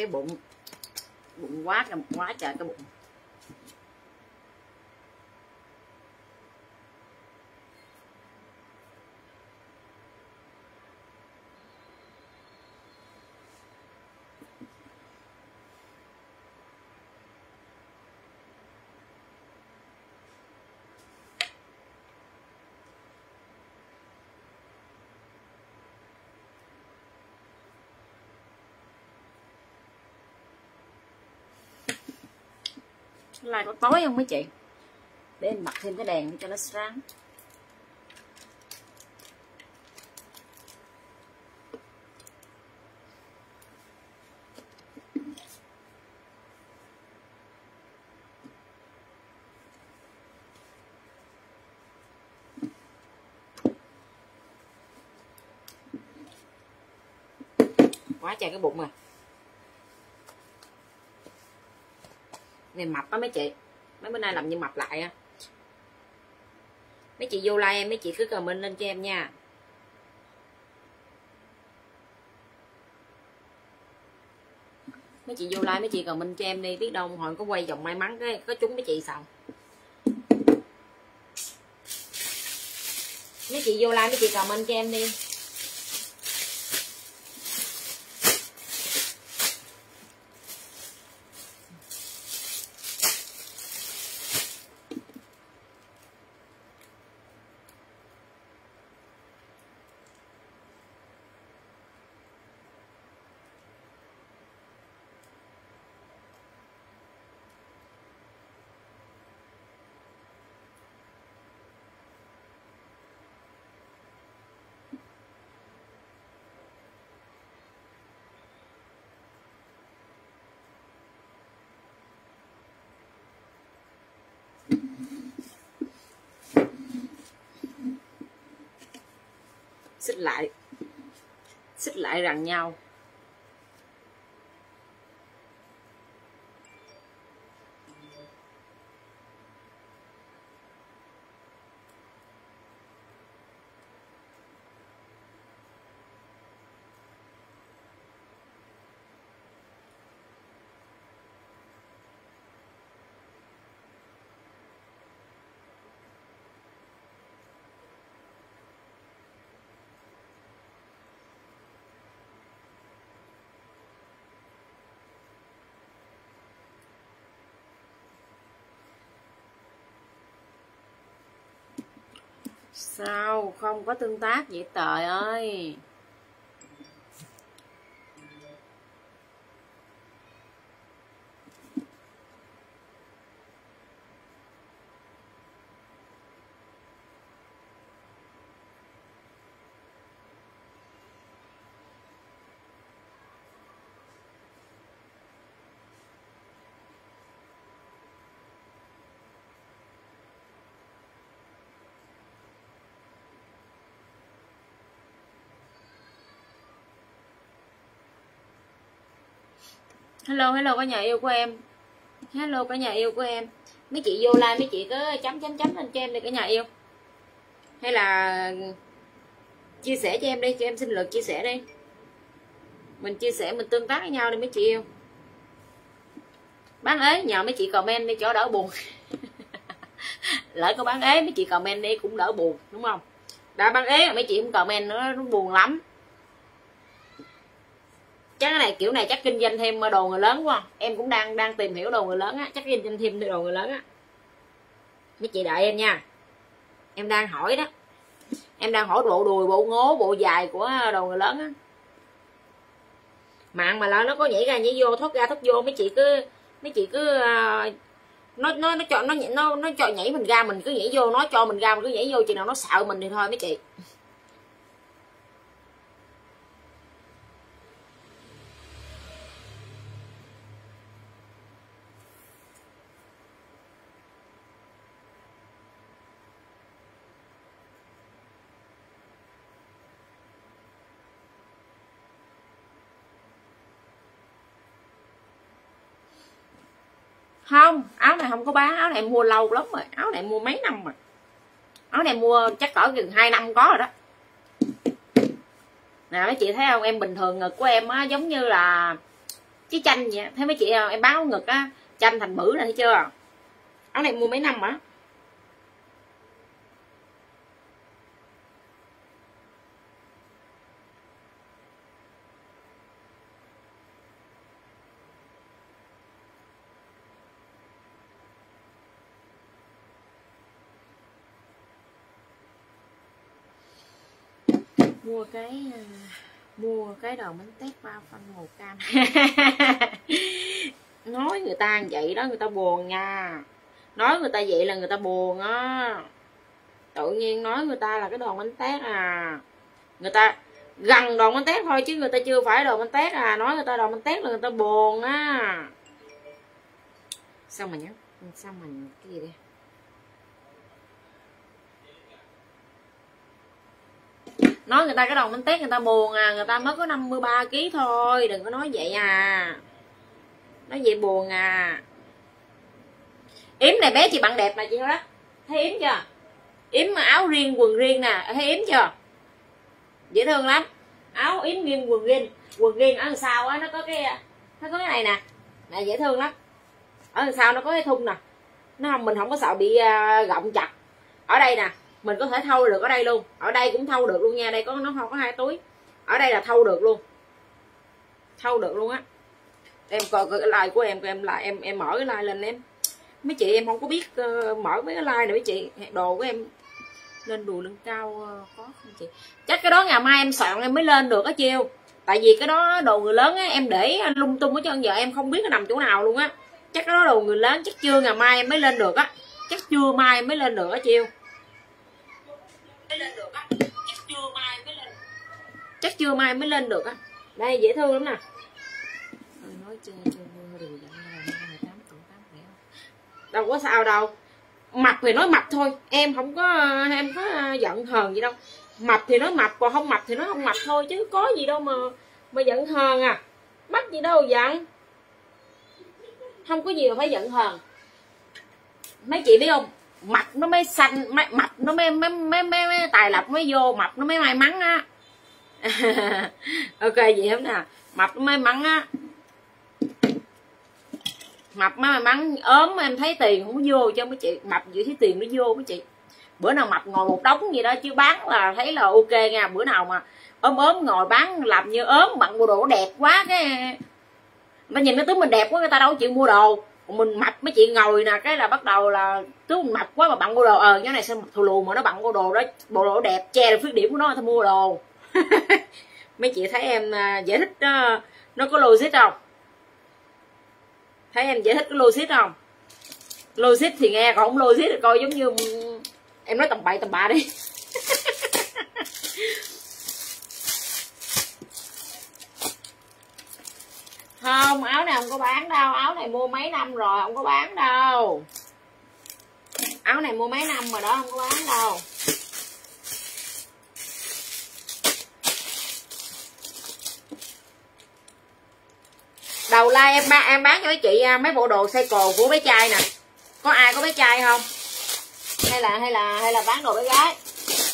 cái bụng bụng quá quá trời cái bụng like có tối không mấy chị? Để em bật thêm cái đèn cho nó sáng. Quá trời cái bụng rồi này mập á mấy chị. Mấy bữa nay làm như mập lại á. Mấy chị vô like em mấy chị cứ comment lên cho em nha. Mấy chị vô like mấy chị comment cho em đi, biết đâu hồi có quay vòng may mắn cái có trúng mấy chị sao. Mấy chị vô like mấy chị comment cho em đi. Xích lại xích lại rằng nhau. Sao? Không có tương tác vậy? Trời ơi! Hello hello, cả nhà yêu của em. Hello, cả nhà yêu của em. Mấy chị vô like mấy chị cứ chấm chấm chấm lên cho em đi, cả nhà yêu. Hay là chia sẻ cho em đi, cho em xin lượt chia sẻ đi. Mình chia sẻ, mình tương tác với nhau đi, mấy chị yêu. Bán ế, nhờ mấy chị comment đi, cho đỡ buồn. Lỡ có bán ế, mấy chị comment đi, cũng đỡ buồn, đúng không? Đã bán ế, mấy chị không comment nữa nó buồn lắm chắc cái này kiểu này chắc kinh doanh thêm đồ người lớn quá. Em cũng đang đang tìm hiểu đồ người lớn á. Chắc kinh doanh thêm đồ người lớn á. Mấy chị đợi em nha. Em đang hỏi đó. Em đang hỏi bộ đùi bộ ngố bộ dài của đồ người lớn á. Mạng mà là nó có nhảy ra nhảy vô thoát ra thoát vô mấy chị cứ mấy chị cứ uh, nó nó nó cho nó nó nó cho nhảy mình ra mình cứ nhảy vô nó cho mình ra mình cứ nhảy vô chừng nào nó sợ mình thì thôi mấy chị. Không? Áo này không có bán, áo này mua lâu lắm rồi. Áo này mua mấy năm rồi? Áo này mua chắc cỡ gần 2 năm có rồi đó. Nè, mấy chị thấy không? Em bình thường ngực của em á, giống như là cái chanh vậy thấy mấy chị không? Em báo ngực á, chanh thành bự này thấy chưa? Áo này mua mấy năm á? Mua cái ờ, mua cái đòn bánh tét ba phân màu cam. Nói người ta vậy đó, người ta buồn nha. Nói người ta vậy là người ta buồn á. Tự nhiên nói người ta là cái đòn bánh tét à. Người ta gần đòn bánh tét thôi chứ người ta chưa phải đòn bánh tét à. Nói người ta đòn bánh tét là người ta buồn á. Sao mà nhắn sao mình cái gì đây? Nói người ta cái đầu bánh tét người ta buồn à người ta mới có 53 kg thôi đừng có nói vậy à. Nói vậy buồn à. Yếm này bé chị bạn đẹp nè chị đó thấy yếm chưa? Yếm áo riêng quần riêng nè thấy yếm chưa? Dễ thương lắm. Áo yếm riêng quần riêng. Quần riêng ở đằng sau á nó có cái nó có cái này nè. Nè dễ thương lắm. Ở đằng sau nó có cái thun nè. Nó không mình không có sợ bị uh, gọng chặt. Ở đây nè mình có thể thâu được ở đây luôn. Ở đây cũng thâu được luôn nha. Đây có nó không có hai túi. Ở đây là thâu được luôn. Thâu được luôn á. Em coi cái like của em em là em em mở cái like lên em. Mấy chị em không có biết uh, mở mấy cái like này mấy chị. Đồ của em lên đùi lưng cao uh, có không chị? Chắc cái đó ngày mai em soạn em mới lên được á chiêu tại vì cái đó đồ người lớn á em để lung tung hết trơn giờ em không biết nó nằm chỗ nào luôn á. Chắc cái đó đồ người lớn chắc chưa ngày mai em mới lên được á. Chắc chưa mai mới lên được á chiêu mới lên được á. Chắc chưa mai mới lên. Chắc chưa mai mới lên được á. Đây dễ thương lắm nè. Đâu có sao đâu. Mập thì nói mập thôi. Em không có em có giận hờn gì đâu. Mập thì nói mập còn không mập thì nói không mập thôi chứ có gì đâu mà mà giận hờn à. Bắt gì đâu giận. Không có gì mà phải giận hờn. Mấy chị biết không mặt nó mới xanh mặt nó mới mới, mới, mới, mới tài lộc mới vô mặt nó mới may mắn á. Ok vậy không nè mập nó may mắn á. Mập mới may mắn ốm em thấy tiền không có vô cho mấy chị mập vậy thấy tiền nó vô mấy chị. Bữa nào mập ngồi một đống gì đó chứ bán là thấy là ok nha. Bữa nào mà ốm ốm ngồi bán làm như ốm bận bộ đồ đẹp quá cái. Nó nhìn nó tướng mình đẹp quá người ta đâu chịu mua đồ mình mập mấy chị ngồi nè cái là bắt đầu là cứ mình mập quá mà bận bộ đồ. Ờ cái này sao thù lù mà nó bận bộ đồ đó bộ đồ đẹp che được khuyết điểm của nó thôi mua đồ. Mấy chị thấy em à, giải thích đó, nó có logic không? Thấy em giải thích có logic không? Logic thì nghe còn không logic thì coi giống như em nói tầm bậy tầm bạ đi. không áo này không có bán đâu. Áo này mua mấy năm rồi không có bán đâu. Áo này mua mấy năm mà đó không có bán đâu. Đầu like em bán em bán cho mấy chị à, mấy bộ đồ xe cồ của bé trai nè. Có ai có bé trai không? Hay là hay là hay là bán đồ bé gái?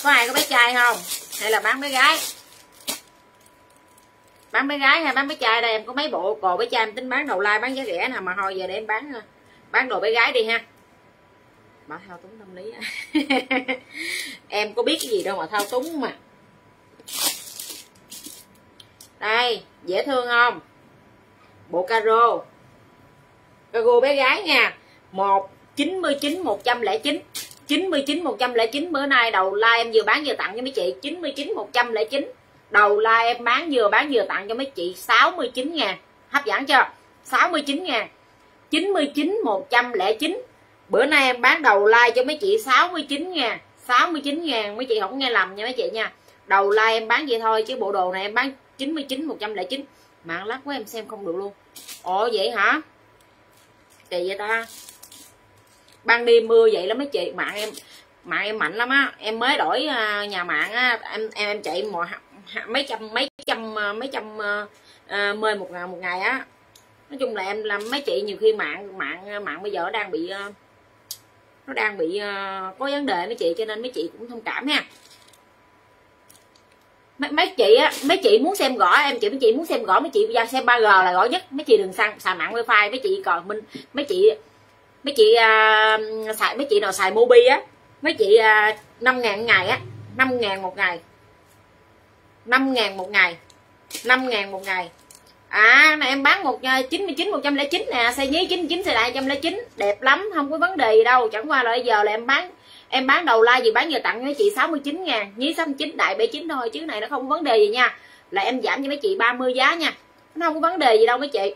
Có ai có bé trai không? Hay là bán bé gái bán bé gái hay bán bé trai đây, em có mấy bộ cò bé trai em tính bán đầu lai, bán giá rẻ nè, mà hồi giờ để em bán ờ, bán đồ bé gái đi ha. Mà thao túng tâm lý em có biết cái gì đâu mà thao túng mà. Đây, dễ thương không? Bộ caro. Caro bé gái nha. Một, chín mươi chín, một trăm lẻ chín. 99 109 bữa nay đầu like em vừa bán vừa tặng cho mấy chị. 99 109 đầu like em bán vừa bán vừa tặng cho mấy chị 69 ngàn. Hấp dẫn chưa? 69 ngàn. 99 109 bữa nay em bán đầu like cho mấy chị 69 ngàn. 69 ngàn, mấy chị không nghe lầm nha mấy chị nha. Đầu like em bán vậy thôi, chứ bộ đồ này em bán 99 109 mạng lắc của em xem không được luôn. Ồ, vậy hả? Kỳ vậy ta? Ban đêm mưa vậy lắm mấy chị. Mạng em mạng em mạnh lắm á. Em mới đổi à, nhà mạng á, em em em chạy mò mấy trăm mấy trăm ờ, mấy trăm ờ, ờ, uh, mê một ngày một ngày á. Nói chung là em làm mấy chị nhiều khi mạng mạng mạng bây giờ đang bị uh, nó đang bị uh, có vấn đề mấy chị cho nên mấy chị cũng thông cảm ha. Mấy, mấy chị á mấy chị muốn xem gõ em chị mấy chị muốn xem gõ mấy chị ra xem 3G là gõ nhất. Mấy chị đừng sang xài mạng wifi mấy chị còn mình mấy chị mấy chị uh, xài mấy chị nào xài mobi á mấy chị uh, 5 ngàn ngày á 5 ngàn một ngày. 5 ngàn một ngày. 5 ngàn một ngày. À này em bán một à, chín mươi chín một trăm lẻ chín nè xe nhí chín chín xe đại trăm lẻ chín. Đẹp lắm không có vấn đề gì đâu. Chẳng qua là bây giờ là em bán em bán đầu like gì bán giờ tặng cho mấy chị 69 ngàn nhí 69 đại 79 thôi chứ này nó không có vấn đề gì nha. Là em giảm cho mấy chị 30 giá nha. Nó không có vấn đề gì đâu mấy chị.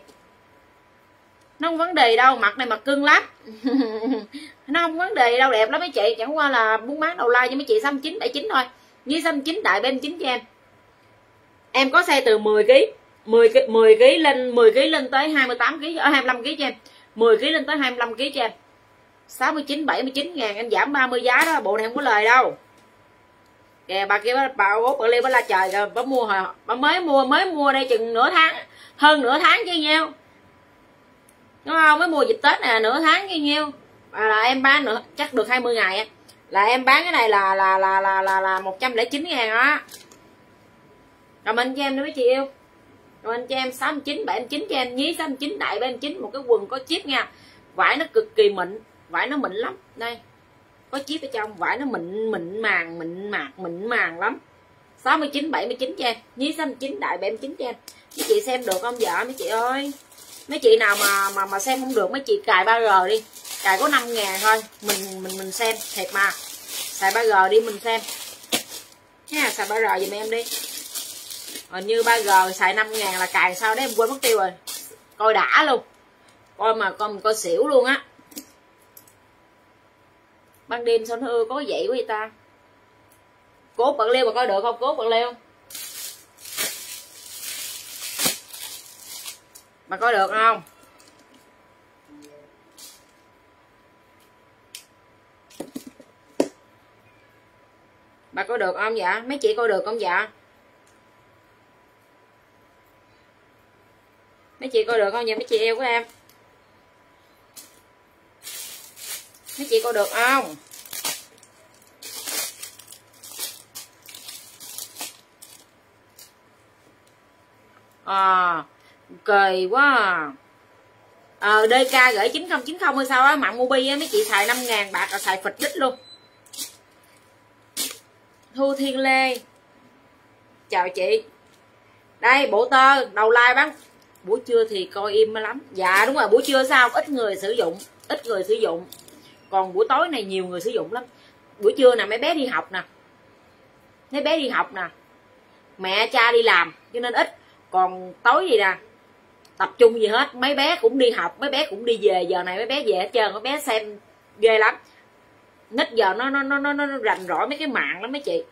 Nó không vấn đề đâu mặt này mặt cưng lắm. Nó không vấn đề đâu đẹp lắm mấy chị. Chẳng qua là muốn bán đầu like cho mấy chị 69 đại 9 thôi. Nhí 69 đại 39 cho em em có xe từ 10 kg 10 kg 10 kg lên 10 kg lên tới 28 kg ở 25 kg cho em. 10 kg lên tới 25 kg cho em. 69 79 ngàn em giảm 30 giá đó bộ này không có lời đâu. Kìa bà kia bà út bà liên bà la trời rồi bà mua hồi bà mới mua mới mua đây chừng nửa tháng hơn nửa tháng chứ nhiêu. Đúng không? Mới mua dịp tết nè nửa tháng chứ nhiêu. À, là em bán nữa chắc được 20 ngày là em bán cái này là là là là là là 109 ngàn đó comment cho em nữa mấy chị yêu. Comment cho em 69 79 cho em. Nhí 69 đại 79 một cái quần có chip nha. Vải nó cực kỳ mịn. Vải nó mịn lắm. Đây. Có chip ở trong. Vải nó mịn mịn màng, mịn mạc, mịn màng lắm. 69 79 cho em. Nhí 69 đại 79 cho em. Mấy chị xem được không? Vợ mấy chị ơi. Mấy chị nào mà mà mà xem không được, mấy chị cài 3G đi. Cài có 5 ngàn thôi. Mình mình mình xem. Thiệt mà. Xài 3G đi, mình xem. Ha xài 3G giùm em đi hình như 3G xài 5 ngàn là cài sao đấy em quên mất tiêu rồi. Coi đã luôn. Coi mà coi mình coi xỉu luôn á. Ban đêm sao nó ưa có vậy của người ta? Cốt bạn leo mà coi được không? Cốt bạn leo mà coi được không? Bà coi được không dạ? Mấy chị coi được không dạ? Mấy chị coi được không? Vậy mấy chị yêu của em. Mấy chị coi được không? Ờ, à cười quá. À ờ DK gửi 9090 hay sao á? Mạng Mobi á, mấy chị xài 5 ngàn bạc là xài phịch đích luôn. Thu Thiên Lê. Chào chị. Đây bộ tơ, đầu like bán buổi trưa thì coi im lắm. Dạ đúng rồi, buổi trưa sao? Ít người sử dụng, ít người sử dụng. Còn buổi tối này nhiều người sử dụng lắm. Buổi trưa nè, mấy bé đi học nè. Mấy bé đi học nè. Mẹ, cha đi làm, cho nên ít. Còn tối gì nè, tập trung gì hết. Mấy bé cũng đi học, mấy bé cũng đi về. Giờ này mấy bé về hết trơn, mấy bé xem ghê lắm. Nít giờ nó nó nó nó nó rành rỗi mấy cái mạng lắm mấy chị.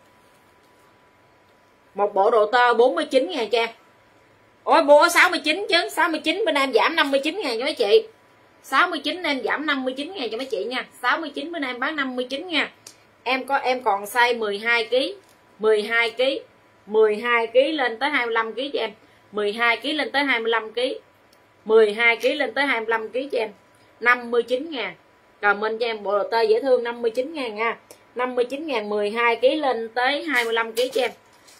Một bộ đồ tơ 49 ngàn cha ôi mua 69 chứ 69 bên em giảm 59 ngàn cho mấy chị 69 em giảm 59 ngàn cho mấy chị nha 69 bên em bán 59 nha em có em còn size 12 kg 12 kg 12 kg lên tới 25 kg cho em 12 kg lên tới 25 kg 12 kg lên tới 25 kg cho em 59 ngàn comment cho em bộ đồ tơ dễ thương 59 ngàn nha 59 ngàn 12 kg lên tới 25 kg cho em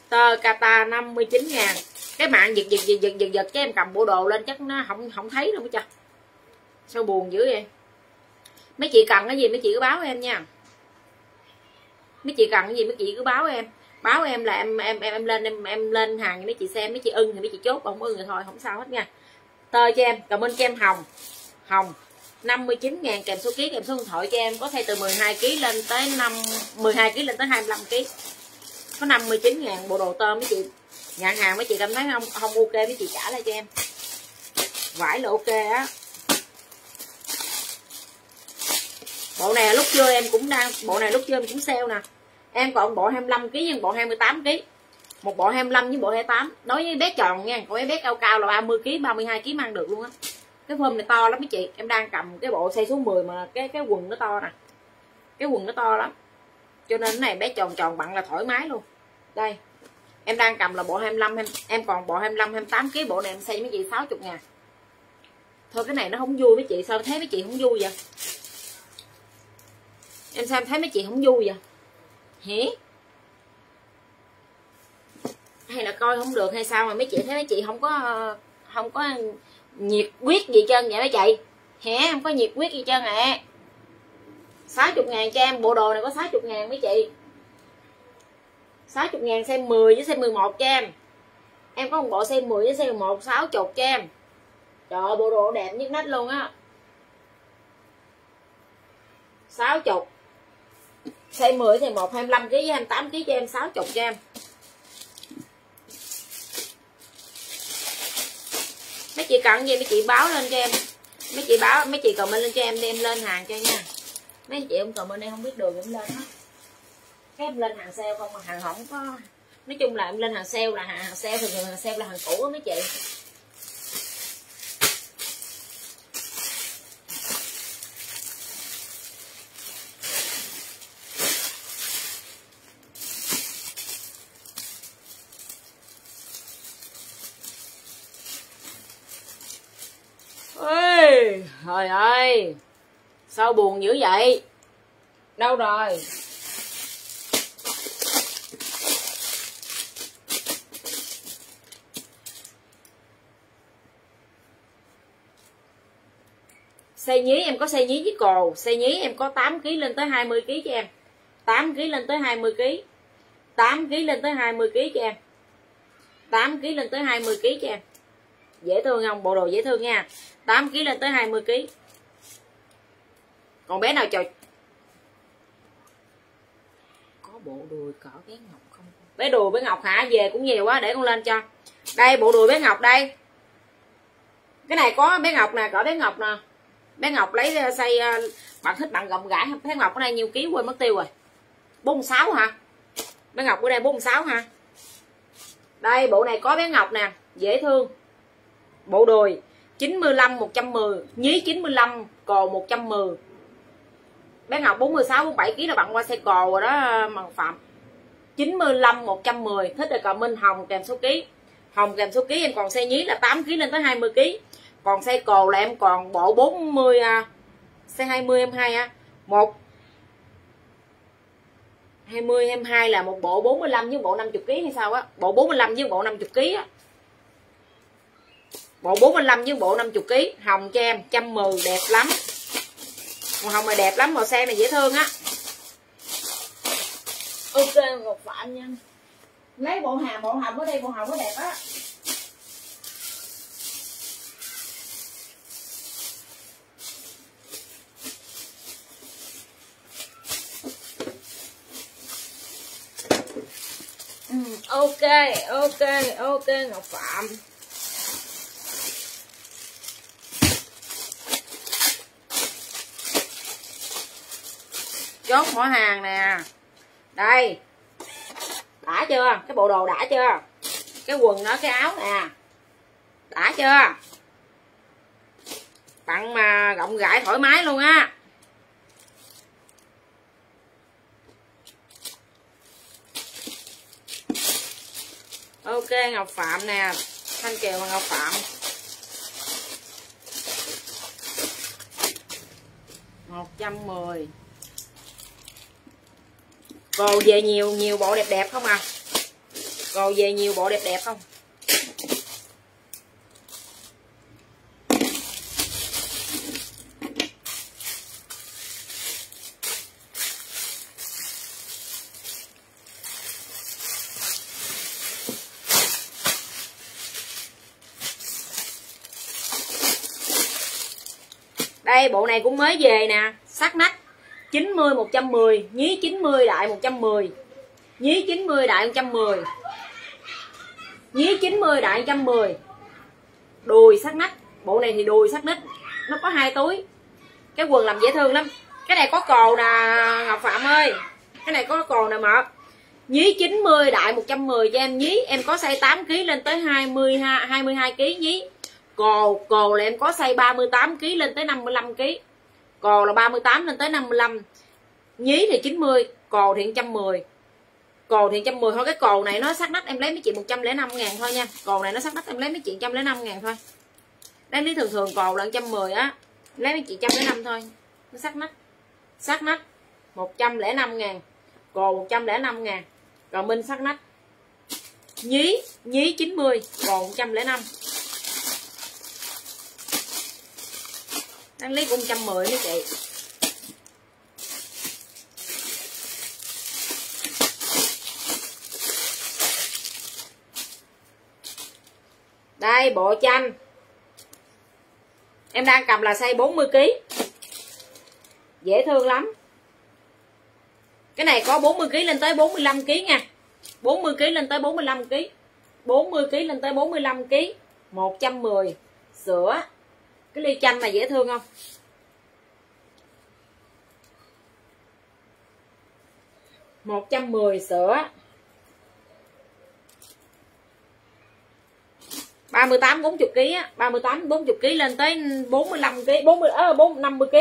tơ kata 59 ngàn cái mạng giật giật giật giật giật giật cho em cầm bộ đồ lên chắc nó không không thấy đâu cha sao buồn dữ vậy? Mấy chị cần cái gì mấy chị cứ báo em nha. Mấy chị cần cái gì mấy chị cứ báo em. Báo em là em em em, em lên em em lên hàng mấy chị xem mấy chị ưng thì mấy chị chốt không ưng thì thôi không sao hết nha. Tơ cho em cảm ơn cho em hồng. Hồng 59 ngàn kèm số ký kèm số điện thoại cho em có thể từ 12 kg lên tới 5 12 kg lên tới 25 kg có 59 ngàn bộ đồ tơ mấy chị nhận hàng mấy chị cảm thấy không không ok mấy chị trả lại cho em. Vải là ok á. Bộ này lúc chưa em cũng đang, bộ này lúc chưa em cũng sale nè. Em còn bộ 25 kg nhưng bộ 28 kg một bộ 25 với bộ 28 đối với bé tròn nha còn bé cao cao là 30 kg 32 kg mang được luôn á. Cái phơm này to lắm mấy chị. Em đang cầm cái bộ size số 10 mà cái cái quần nó to nè. Cái quần nó to lắm. Cho nên cái này bé tròn tròn bận là thoải mái luôn. Đây em đang cầm là bộ 25 em, em còn bộ 25 28 kg bộ này em xây mấy chị 60 ngàn. Thôi cái này nó không vui với chị sao thấy mấy chị không vui vậy? Em xem thấy mấy chị không vui vậy? Hỉ hay là coi không được hay sao mà mấy chị thấy mấy chị không có không có nhiệt quyết gì trơn vậy mấy chị? Hả? Không có nhiệt quyết gì trơn ạ. Sáu chục ngàn cho em bộ đồ này có sáu chục ngàn mấy chị? Sáu chục ngàn size 10 với size 11 cho em em có một bộ size 10 với size 11 sáu chục cho em trời ơi, bộ đồ đẹp nhất nách luôn á. Sáu chục. Size 10 size 1 25 kg với 28 kg cho em, sáu chục cho em. Mấy chị cần gì, mấy chị báo lên cho em. Mấy chị báo, mấy chị comment lên cho em, đem lên hàng cho nha. Mấy chị không comment em không biết đường cũng lên hết cái em lên hàng sale không mà hàng không có nói chung là em lên hàng sale là hàng, hàng sale thường thường hàng sale là hàng cũ á mấy chị. Ơi trời ơi sao buồn dữ vậy? Đâu rồi Xay nhí em có xay nhí với cồ. Xay nhí em có 8 kg lên tới 20 kg cho em. 8 kg lên tới 20 kg 8 kg lên tới 20 kg cho em. 8 kg lên tới 20 kg cho em. Dễ thương không? Bộ đồ dễ thương nha. 8 kg lên tới 20 kg Còn bé nào trời Có bộ đùi cỡ bé Ngọc không? Bé đùi bé Ngọc hả? Về cũng nhiều quá để con lên cho. Đây bộ đùi bé Ngọc đây. Cái này có bé Ngọc nè, cỡ bé Ngọc nè bé ngọc lấy ờ, xây ờ, bạn thích bạn gọng gãi bé ngọc ở đây nhiêu ký quên mất tiêu rồi. 46 hả? Bé ngọc ở đây 46 ha đây, bộ này có bé ngọc nè, dễ thương. Bộ đùi 95 110 nhí 95 cò 110 bé ngọc 46 47 kg là bạn qua xe cò rồi đó bằng phạm. 95 110 thích là cò minh, hồng kèm số ký. Hồng kèm số ký, em còn xe nhí là 8 kg lên tới 20 kg còn xe cồ là em còn bộ 40 à, xe 20 em 2 á à. một 20 em 2 là một bộ 45 với bộ 50 kg hay sao á. Bộ 45 với bộ 50 kg á. Bộ 45 với bộ 50 kg hồng cho em 110 đẹp lắm. Màu hồng này đẹp lắm màu xe này dễ thương á. Ok một phạm nha. Lấy bộ hàm bộ hồng ở đây bộ hồng có đẹp á. Ok ok ok, ngọc phạm. Chốt mỗi hàng nè. Đây. Đã chưa? Cái bộ đồ đã chưa? Cái quần đó, cái áo nè. Đã chưa? Tặng mà rộng rãi thoải mái luôn á. Ok, ngọc phạm nè. Thanh kiều và ngọc phạm. Một trăm mười. Cồ về nhiều nhiều bộ đẹp đẹp không à? Cồ về nhiều bộ đẹp đẹp không? Đây, bộ này cũng mới về nè. Sắc nách. 90 110 nhí 90 đại 110 nhí 90 đại 110 nhí 90 đại 110 đùi sắc nách. Bộ này thì đùi sắc nách. Nó có hai túi. Cái quần làm dễ thương lắm. Cái này có cồ nè, Ngọc Phạm ơi. Cái này có cồ nè mợ nhí 90 đại 110 cho em nhí. Em có size 8 kg lên tới 20 22 kg nhí cồ cồ là em có xây 38 kg lên tới 55 kg cồ là 38 lên tới 55 nhí thì 90 cồ thì 110 cồ thì 110 thôi, cái cồ này nó sắc nách em lấy mấy chị 105 ngàn thôi nha. Cồ này nó sắc nách em lấy mấy chị 105 ngàn thôi. Đem lý thường thường cồ là 110 á, lấy mấy chị 105 thôi. Nó sắc nách sắc nách 105 ngàn, cồ 105 ngàn. Rồi minh sắc nách. Nhí nhí 90 còn 105 đang lấy cũng 110 nữa chị. Đây, bộ chanh em đang cầm là size 40 kg dễ thương lắm. Cái này có 40 kg lên tới 45 kg nha. 40 kg lên tới 45 kg 40 kg lên tới 45 kg 110 sữa cái ly chanh này dễ thương không? Một trăm mười sữa. Ba mươi tám bốn chục kg á. Ba mươi tám bốn chục kg lên tới bốn mươi lăm kg bốn mươi ơ bốn, năm mươi kg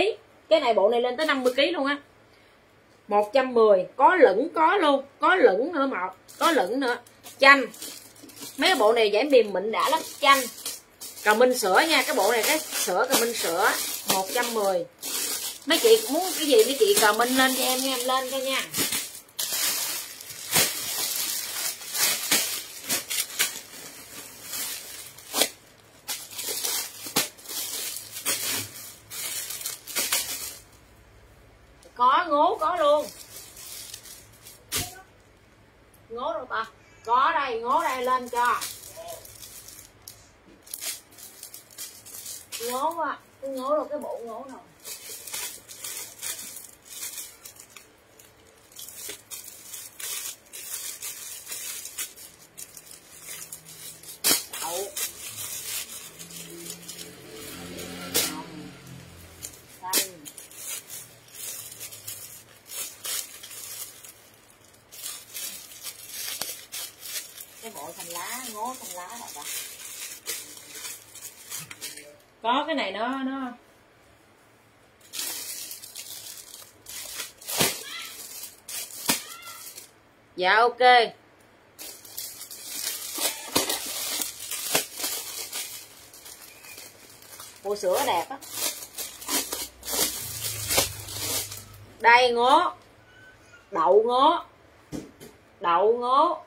cái này bộ này lên tới 50 kg luôn á. 110 có lửng, có luôn, có lửng nữa mà, có lửng nữa. Chanh. Mấy cái bộ này giải mềm mịn đã lắm. Chanh cà minh sữa nha, cái bộ này cái sữa cà minh sữa 110 mấy chị muốn cái gì mấy chị cà minh lên cho em nha, em lên cho nha có ngố có luôn ngố đâu ta có đây ngố đây lên cho ngố quá cái ngố rồi cái bộ ngố rồi đậu hồng xanh cái bộ thành lá ngố thành lá rồi ta có cái này nó nó dạ ok. Bộ sữa đẹp á. Đây, ngố. Đậu ngố. Đậu ngố.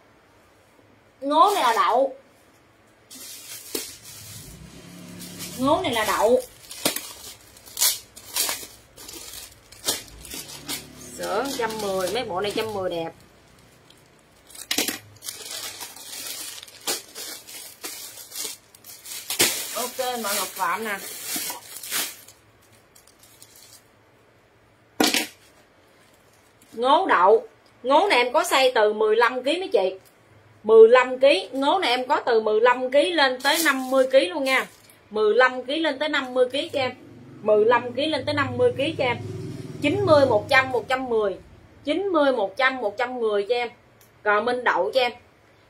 Ngố này là đậu. Ngố này là đậu. Sữa 110 mấy bộ này 110 đẹp. Ok mọi ngọc phạm nè ngố đậu ngố này em có xây từ 15 kg mấy chị? 15 kg ngố này em có từ 15 kg lên tới 50 kg luôn nha. 15 kg lên tới 50 kg cho em. 15 kg lên tới 50 kg cho em. 90 100 110 90 100 110 cho em. Cờ minh đậu cho em.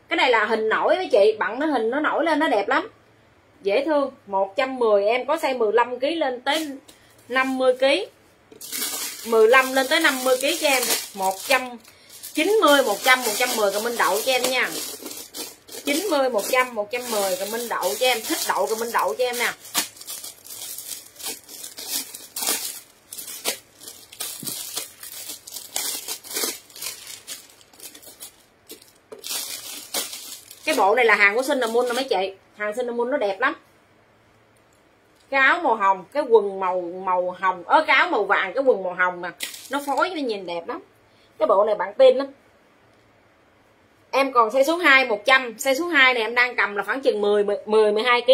Cái này là hình nổi với chị. Bạn nó hình nó nổi lên, nó đẹp lắm dễ thương. 110 em có size 15 kg lên tới 50 kg 15 lên tới 50 kg cho em. 190 100 110 cà minh đậu cho em nha. 90 100 110 cà minh đậu cho em. Thích đậu cà minh đậu cho em nè. Bộ này là hàng của cinnamon nè mấy chị. Hàng cinnamon nó đẹp lắm. Cái áo màu hồng, cái quần màu màu hồng ớ cái áo màu vàng, cái quần màu hồng mà nó phối, nó nhìn đẹp lắm. Cái bộ này bạn tin lắm. Em còn size số 2 100 size số 2 này em đang cầm là khoảng chừng 10 10 12 kg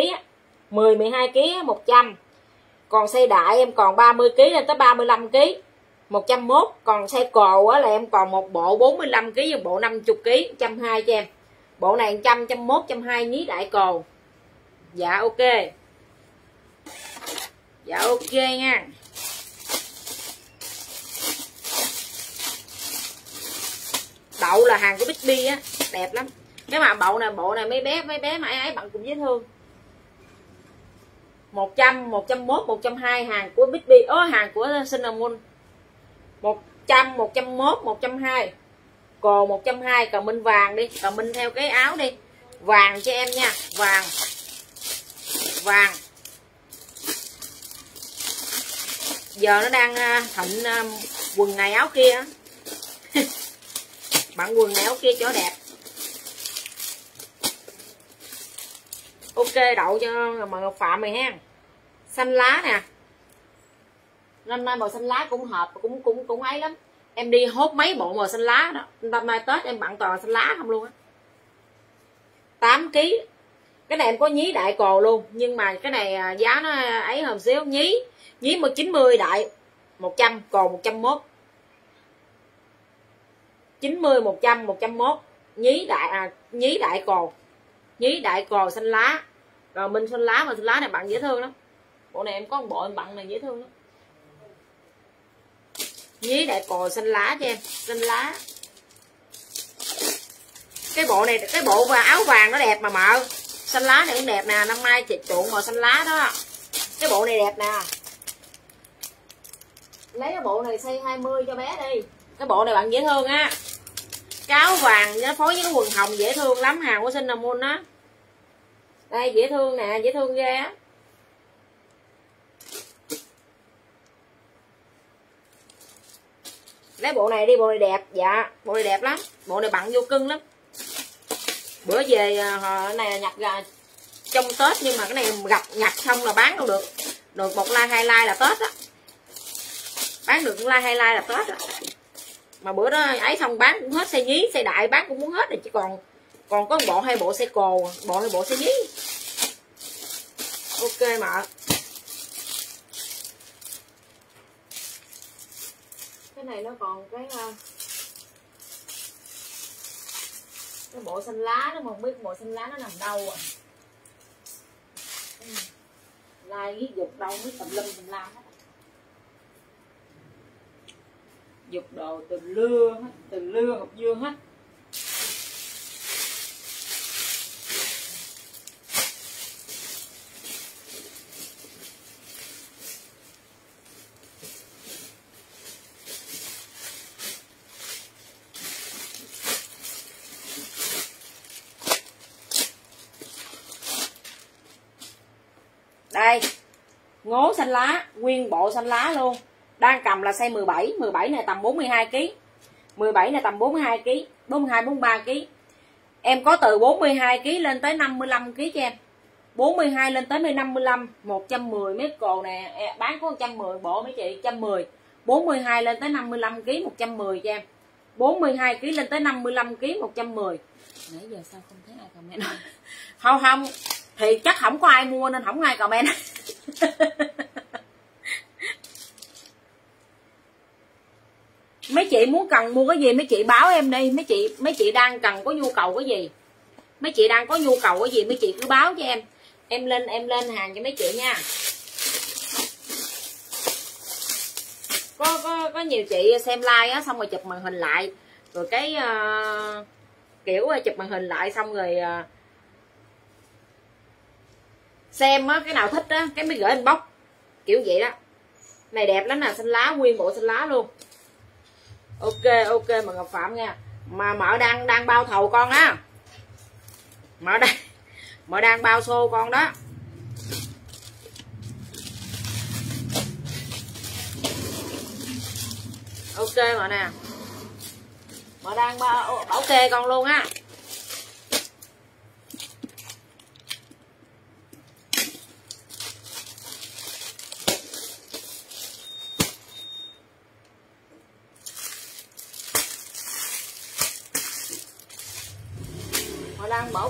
10 12 kg 100 còn size đại em còn 30 kg lên tới 35 kg 101 còn size cồ á là em còn một bộ 45 kg và bộ 50 kg 120 cho em bộ này 100 101 120 nhí đại cồ dạ ok. Dạ ok nha. Đậu là hàng của Bixby á, đẹp lắm. Cái mà bộ này bộ này mấy bé mấy bé mà ấy bằng cũng dễ thương. 100 101 120 hàng của Bixby ố hàng của Cinnamon. 100 101 120 cồ 120 còn minh vàng đi còn minh theo cái áo đi. Vàng cho em nha, vàng. Vàng. Giờ nó đang à, thịnh à, quần này áo kia. Bạn quần này áo kia chó đẹp. Ok, đậu cho mà ngọc phạm mày ha. Xanh lá nè. Năm nay màu xanh lá cũng hợp, cũng cũng cũng ấy lắm em đi hốt mấy bộ màu xanh lá đó. Năm nay tết em bận toàn xanh lá không luôn á. 8 kg cái này em có nhí đại cồ luôn nhưng mà cái này à, giá nó ấy hơn xíu. Nhí nhí một chín mươi đại 100 cồ 101 90 100 101 nhí đại à, nhí đại cồ nhí đại cồ xanh lá. Rồi minh xanh lá mà xanh lá này bạn dễ thương lắm. Bộ này em có một bộ em bạn này dễ thương lắm nhí đại cò xanh lá cho em, xanh lá. Cái bộ này, cái bộ và áo vàng nó đẹp mà mợ. Xanh lá này cũng đẹp nè, năm nay chị chuộng màu xanh lá đó. Cái bộ này đẹp nè. Lấy cái bộ này xây 20 cho bé đi. Cái bộ này bạn dễ thương á. Cái áo vàng nó phối với cái quần hồng dễ thương lắm hàng của sinh môn á đây, dễ thương nè, dễ thương ghê á. Lấy bộ này đi bộ này đẹp. Dạ bộ này đẹp lắm. Bộ này bận vô cưng lắm. Bữa về à, này nhặt nhập ra trong tết nhưng mà cái này gặp nhập xong là bán đâu được. Được một like hai like là tết á. Bán được like hai like là tết á. Mà bữa đó ấy xong bán cũng hết xe nhí xe đại bán cũng muốn hết rồi chỉ còn còn có một bộ hai bộ xe cồ bộ hai bộ xe nhí. Ok mà này nó còn cái ờ, cái bộ xanh lá nó mà không biết bộ xanh lá nó nằm đâu à. Ừ. Lai ghi dục đâu mới tùm lum tùm la hết. Dục đồ từ lưa hết, từ lưa ngọc dương hết đây ngố xanh lá, nguyên bộ xanh lá luôn. Đang cầm là size 17 17 này tầm 42 kg 17 này tầm 42 kg 42 43 kg em có từ 42 kg lên tới 55 kg cho em. 42 lên tới 55 110 mét cồ nè. Bán có 110 bộ mấy chị? 110 42 lên tới 55 kg 110 cho em. 42 kg lên tới 55 kg 110 nãy giờ sao không thấy ai comment? Không không. Thì chắc không có ai mua nên không ai comment. mấy chị muốn cần mua cái gì mấy chị báo em đi. Mấy chị mấy chị đang cần có nhu cầu cái gì? Mấy chị đang có nhu cầu cái gì mấy chị cứ báo cho em. Em lên em lên hàng cho mấy chị nha. Có có có nhiều chị xem like á xong rồi chụp màn hình lại. Rồi cái uh, kiểu ờ, chụp màn hình lại xong rồi uh, xem á, cái nào thích á, cái mới gửi anh bóc kiểu vậy đó. Này đẹp lắm nè, xanh lá, nguyên bộ xanh lá luôn. Ok ok mà ngọc phạm nha. Mà mợ đang đang bao thầu con á. Mợ đang mợ đang bao xô con đó. Ok mà nè. Mợ đang bao bảo kê con luôn á.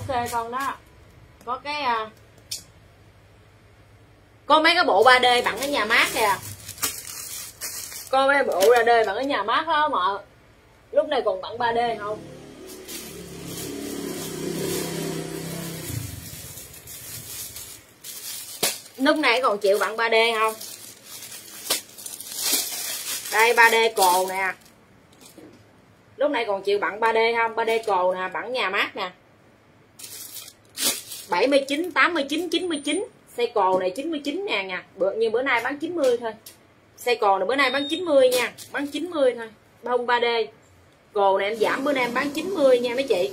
Đang bảo con đó. Có cái à, có mấy cái bộ 3D bằng cái nhà mát kìa. Có mấy bộ 3D bằng cái nhà mát đó mà lúc này còn bằng 3D không? Lúc này còn chịu bằng 3D không? Đây 3D cồ nè. Lúc này còn chịu bằng 3D không? 3D cồ nè bằng nhà mát nè. 79 89 99 xe cồ này 99 ngàn nha bữa như bữa nay bán 90 thôi. Xe cồ này bữa nay bán 90 nha. Bán 90 thôi. Bông 3D cồ này em giảm, bữa nay em bán 90 nha mấy chị.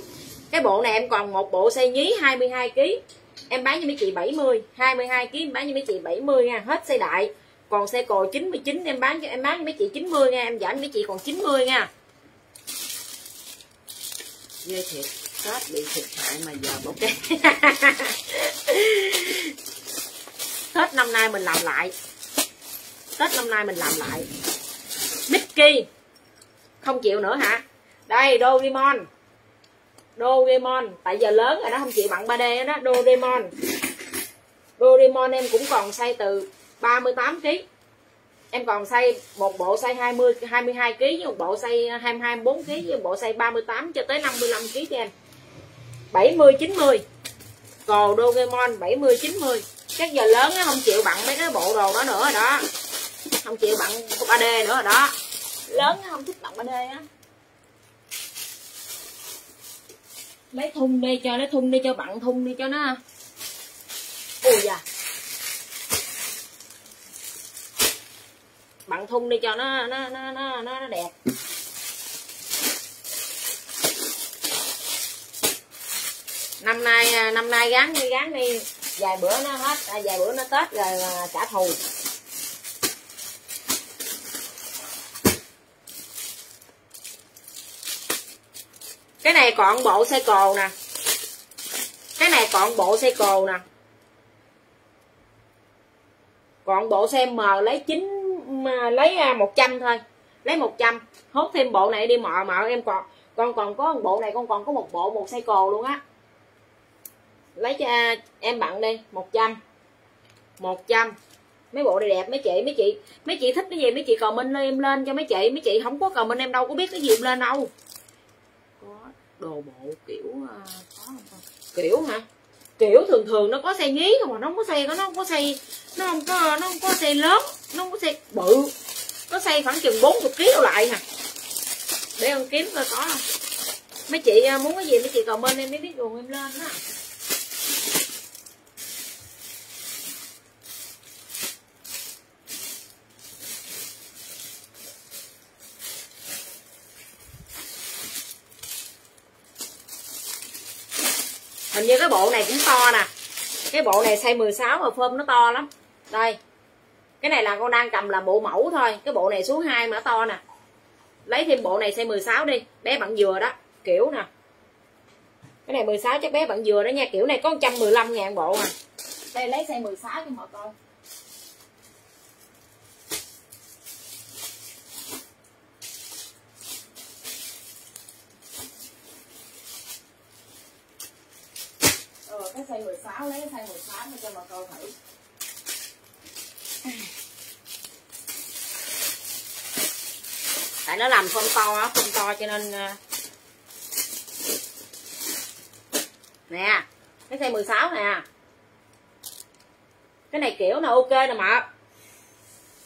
Cái bộ này em còn một bộ xe nhí 22 kg em bán cho mấy chị 70 22 kg em bán cho mấy chị 70 nha. Hết xe đại. Còn xe cồ 99 em bán cho, em bán cho mấy chị 90 nha. Em giảm cho mấy chị còn 90 nha. Ghê thiệt. Tết bị thiệt hại mà giờ bộ cái tết năm nay mình làm lại. Tết năm nay mình làm lại. Mickey. Không chịu nữa hả? Đây, Doraemon. Doraemon. Tại giờ lớn rồi nó không chịu bằng 3D đó. Doraemon. Doraemon em cũng còn size từ 38 kg em còn xây một bộ xây 20 22 kg với một bộ xây 22 24 kg với một bộ xây 38 cho tới 55 kg cho em. 70 90 cồ Doraemon 70 90 các giờ lớn á, không chịu bận mấy cái bộ đồ đó nữa rồi đó. Không chịu bận 3D nữa rồi đó. Lớn á, không thích bận 3D á. Lấy thun đi cho nó thun đi cho bận, thun đi cho nó. Ui da. Bận thun đi cho nó nó nó nó nó đẹp. Năm nay à, năm nay gán đi gán đi. Vài bữa nó hết à, vài bữa nó tết rồi à, trả thù. Cái này còn bộ xe cồ nè. Cái này còn bộ xe cồ nè. Còn bộ xe M lấy 9 lấy à, 100 thôi. Lấy 100 hốt thêm bộ này đi mợ mợ em còn con còn có một bộ này con còn có một bộ một xe cồ luôn á lấy cho em bạn đi 100 100 mấy bộ này đẹp, mấy chị mấy chị mấy chị thích cái gì, mấy chị comment lên, em lên cho mấy chị. Mấy chị không có comment, em đâu có biết cái gì em lên đâu. Có đồ bộ kiểu ờ, có không kiểu hả? Kiểu thường thường nó có xe nhí không mà nó không có xe, nó không có xe, nó không có, nó không có xe lớn, nó không có xe bự. Có xe khoảng chừng 40 kg lại hả? Để con kiếm coi có không. Mấy chị ờ, muốn cái gì, mấy chị comment em mới biết đường em lên đó hình như cái bộ này cũng to nè. Cái bộ này size 16 mà phơm nó to lắm. Đây. Cái này là con đang cầm là bộ mẫu thôi. Cái bộ này số 2 mà to nè. Lấy thêm bộ này size 16 đi. Bé bạn dừa đó. Kiểu nè. Cái này 16 chắc bé bạn dừa đó nha. Kiểu này có 115 ngàn bộ à đây, lấy size 16 cho mọi con. Cái size 16 lấy cái size 16 cho bà coi thử tại nó làm phong to á phong to cho nên ờ. nè, cái size 16 nè. Cái này kiểu là ok nè mà.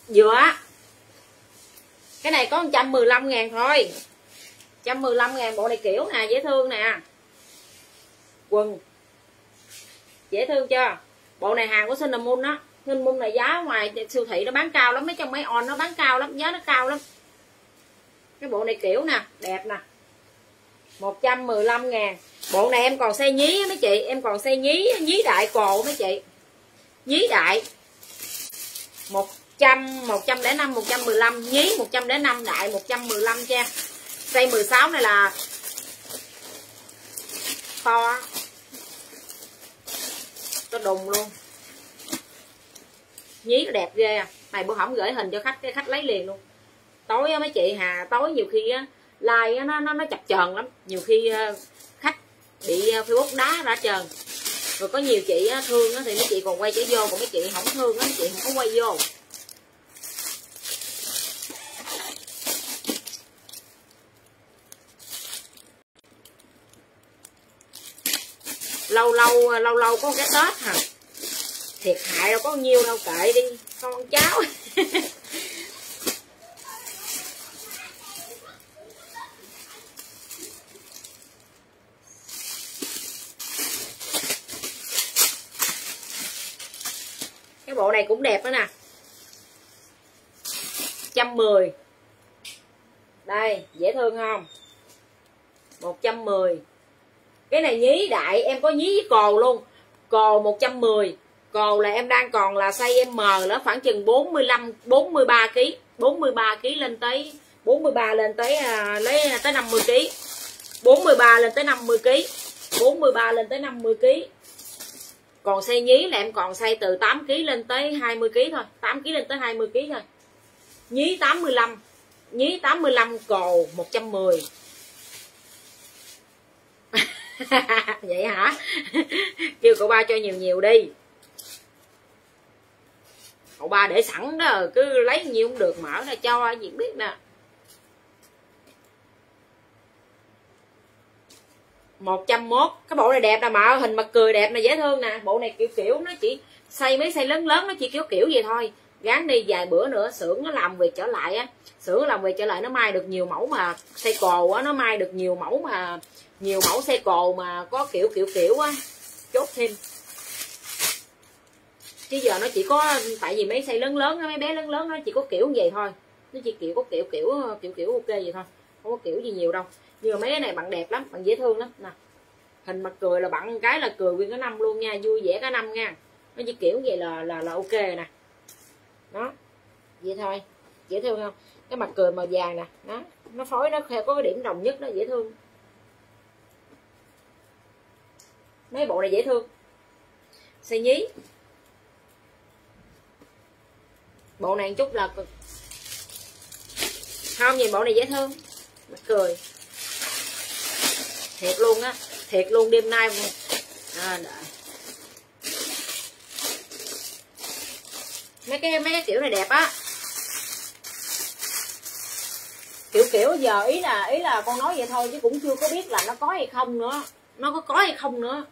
Vừa cái này có 115 ngàn thôi. 115 ngàn bộ này kiểu nè, dễ thương nè. Quần dễ thương chưa? Bộ này hàng của cinnamon á cinnamon này giá ngoài siêu thị nó bán cao lắm, mấy trong mấy on nó bán cao lắm, giá nó cao lắm. Cái bộ này kiểu nè, đẹp nè. 115 ngàn. Bộ này em còn xe nhí mấy chị, em còn xe nhí nhí đại cồ mấy chị. Nhí đại. 100 105 115 nhí 105 đại 115 cha cây 16 này là to nó đùng luôn. Nhí nó đẹp ghê à. Này bữa hỏng gửi hình cho khách, cái khách lấy liền luôn. Tối á, mấy chị hà, tối nhiều khi á, like nó nó nó chập chờn lắm. Nhiều khi ờ, khách bị ờ, facebook đá ra trơn. Rồi có nhiều chị thương á, thì mấy chị còn quay trở vô, còn mấy chị không thương á, mấy chị không có quay vô. Lâu lâu lâu lâu có cái tết hả? Thiệt hại đâu có nhiêu đâu, kệ đi, con cháu. Cái bộ này cũng đẹp đó nè. 110 đây, dễ thương không? 110 cái này nhí đại em có nhí với cồ luôn. Cồ 110 cồ là em đang còn là size M nó khoảng chừng 45 43 kg 43 kg lên tới 43 lên tới à, lấy à, tới 50 kg 43 lên tới 50 kg 43 lên tới 50 kg còn xây nhí là em còn xây từ 8 kg lên tới 20 kg thôi 8 kg lên tới 20 kg thôi. Nhí 85 nhí 85 cồ 110 vậy hả? Kêu cậu ba cho nhiều nhiều đi. Cậu ba để sẵn đó, cứ lấy nhiều cũng được, mở ra cho gì biết nè. Một trăm mốt, cái bộ này đẹp nè, mà hình mặt cười đẹp nè, dễ thương nè. Bộ này kiểu kiểu, nó chỉ xây mấy xây lớn lớn, nó chỉ kiểu kiểu vậy thôi. Gán đi vài bữa nữa, xưởng nó làm việc trở lại á. Xưởng làm việc trở lại, nó may được nhiều mẫu mà. Xây cồ á nó may được nhiều mẫu mà nhiều mẫu xe cồ mà có kiểu kiểu kiểu á, chốt thêm. Chứ giờ nó chỉ có, tại vì mấy xe lớn lớn mấy bé lớn lớn nó chỉ có kiểu như vậy thôi. Nó chỉ kiểu, có kiểu kiểu kiểu kiểu ok vậy thôi, không có kiểu gì nhiều đâu. Nhưng mà mấy cái này bạn đẹp lắm bạn dễ thương lắm. Nè, hình mặt cười là bạn cái là cười nguyên cái năm luôn nha, vui vẻ cả năm nha. Nó chỉ kiểu vậy là là là ok nè. Đó, vậy thôi, dễ thương không? Cái mặt cười màu vàng nè, đó, nó phối, nó có cái điểm đồng nhất nó dễ thương. Mấy bộ này dễ thương. Xì nhí. Bộ này chút là không nhìn bộ này dễ thương. Mặt cười. Thiệt luôn á. Thiệt luôn đêm nay à, đợi. mấy cái mấy cái kiểu này đẹp á. Kiểu kiểu giờ ý là ý là con nói vậy thôi chứ cũng chưa có biết là nó có hay không nữa. Nó có có hay không nữa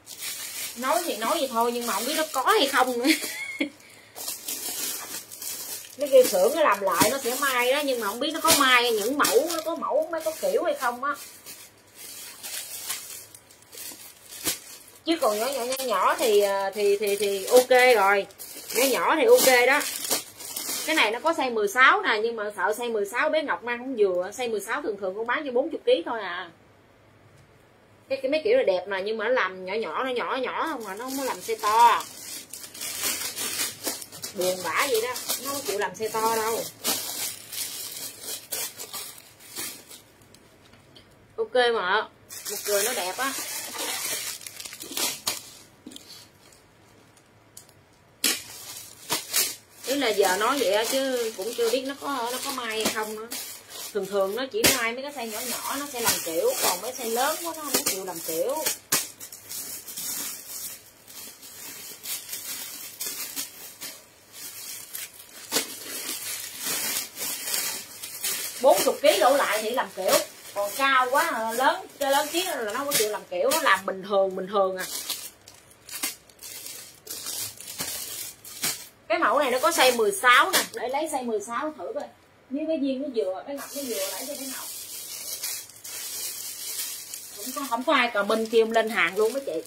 nói thì nói vậy thôi, nhưng mà không biết nó có hay không nữa. Nó kêu xưởng nó làm lại nó sẽ may đó, nhưng mà không biết nó có may những mẫu, nó có mẫu mấy có kiểu hay không á. Chứ còn nhỏ nhỏ nhỏ nhỏ thì à, thì thì thì ok rồi. Nhỏ nhỏ thì ok đó. Cái này nó có size 16 nè, nhưng mà sợ size 16 bé Ngọc mang không vừa. Size 16 thường thường con bán cho 40 kg thôi à cái, cái mấy kiểu là đẹp mà nhưng mà nó làm nhỏ nhỏ nó nhỏ nhỏ không mà nó không có làm xe to. Buồn bã vậy đó nó không chịu làm xe to đâu. Ok mà một người nó đẹp á. Ý là giờ nói vậy chứ cũng chưa biết nó có nó có may hay không nữa thường thường nó chỉ may mấy cái xe nhỏ nhỏ, nó sẽ làm kiểu, còn mấy xe lớn quá nó không chịu làm kiểu. Bốn chục ký đổ lại thì làm kiểu. Còn cao quá, lớn cho lớn tí là nó không chịu làm kiểu, nó làm bình thường bình thường à. Cái mẫu này nó có size 16 nè, để lấy size 16 thử coi nếu cái viên nó dừa cái ngọc nó dừa lấy cho cái ngọc không có không có ai cờ minh kêu lên hàng luôn mấy chị.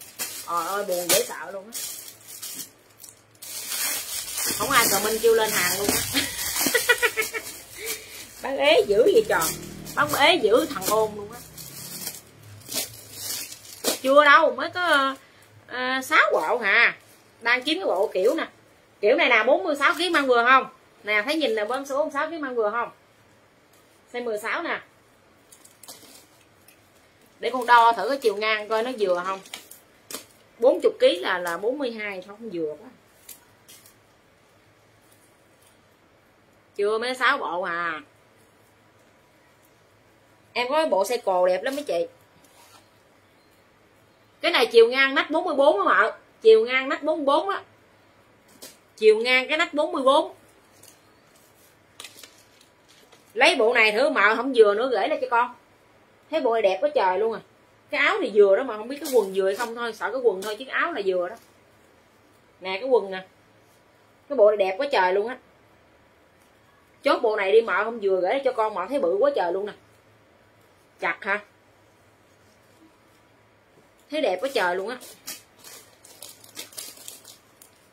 Trời ơi buồn dễ sợ luôn á. Không ai cờ minh kêu lên hàng luôn á. Bác ế dữ vậy tròn bác ế dữ thằng ôn luôn á. Chưa đâu mới có ờ, sáu uh, bộ hà đang kiếm cái bộ kiểu nè. Kiểu này là 46 kg mang vừa không? Nè, thấy nhìn là bơm số 46 kg mang vừa không? Size 16 nè. Để con đo thử cái chiều ngang coi nó vừa không? 40 kg là là 42 không vừa quá. Chưa mới 6 bộ à. Em có bộ xe cồ đẹp lắm mấy chị. Cái này chiều ngang nách 44 á mọi. Chiều ngang nách 44 á. Chiều ngang cái nách 44 lấy bộ này thử mạo không vừa nữa gửi lại cho con. Thấy bộ này đẹp quá trời luôn à. Cái áo này vừa đó mà không biết cái quần vừa hay không thôi, sợ cái quần thôi chứ cái áo là vừa đó. Nè, cái quần nè. Cái bộ này đẹp quá trời luôn á. Chốt bộ này đi mạo không vừa gửi cho con mạo thấy bự quá trời luôn nè. Chặt ha. Thấy đẹp quá trời luôn á.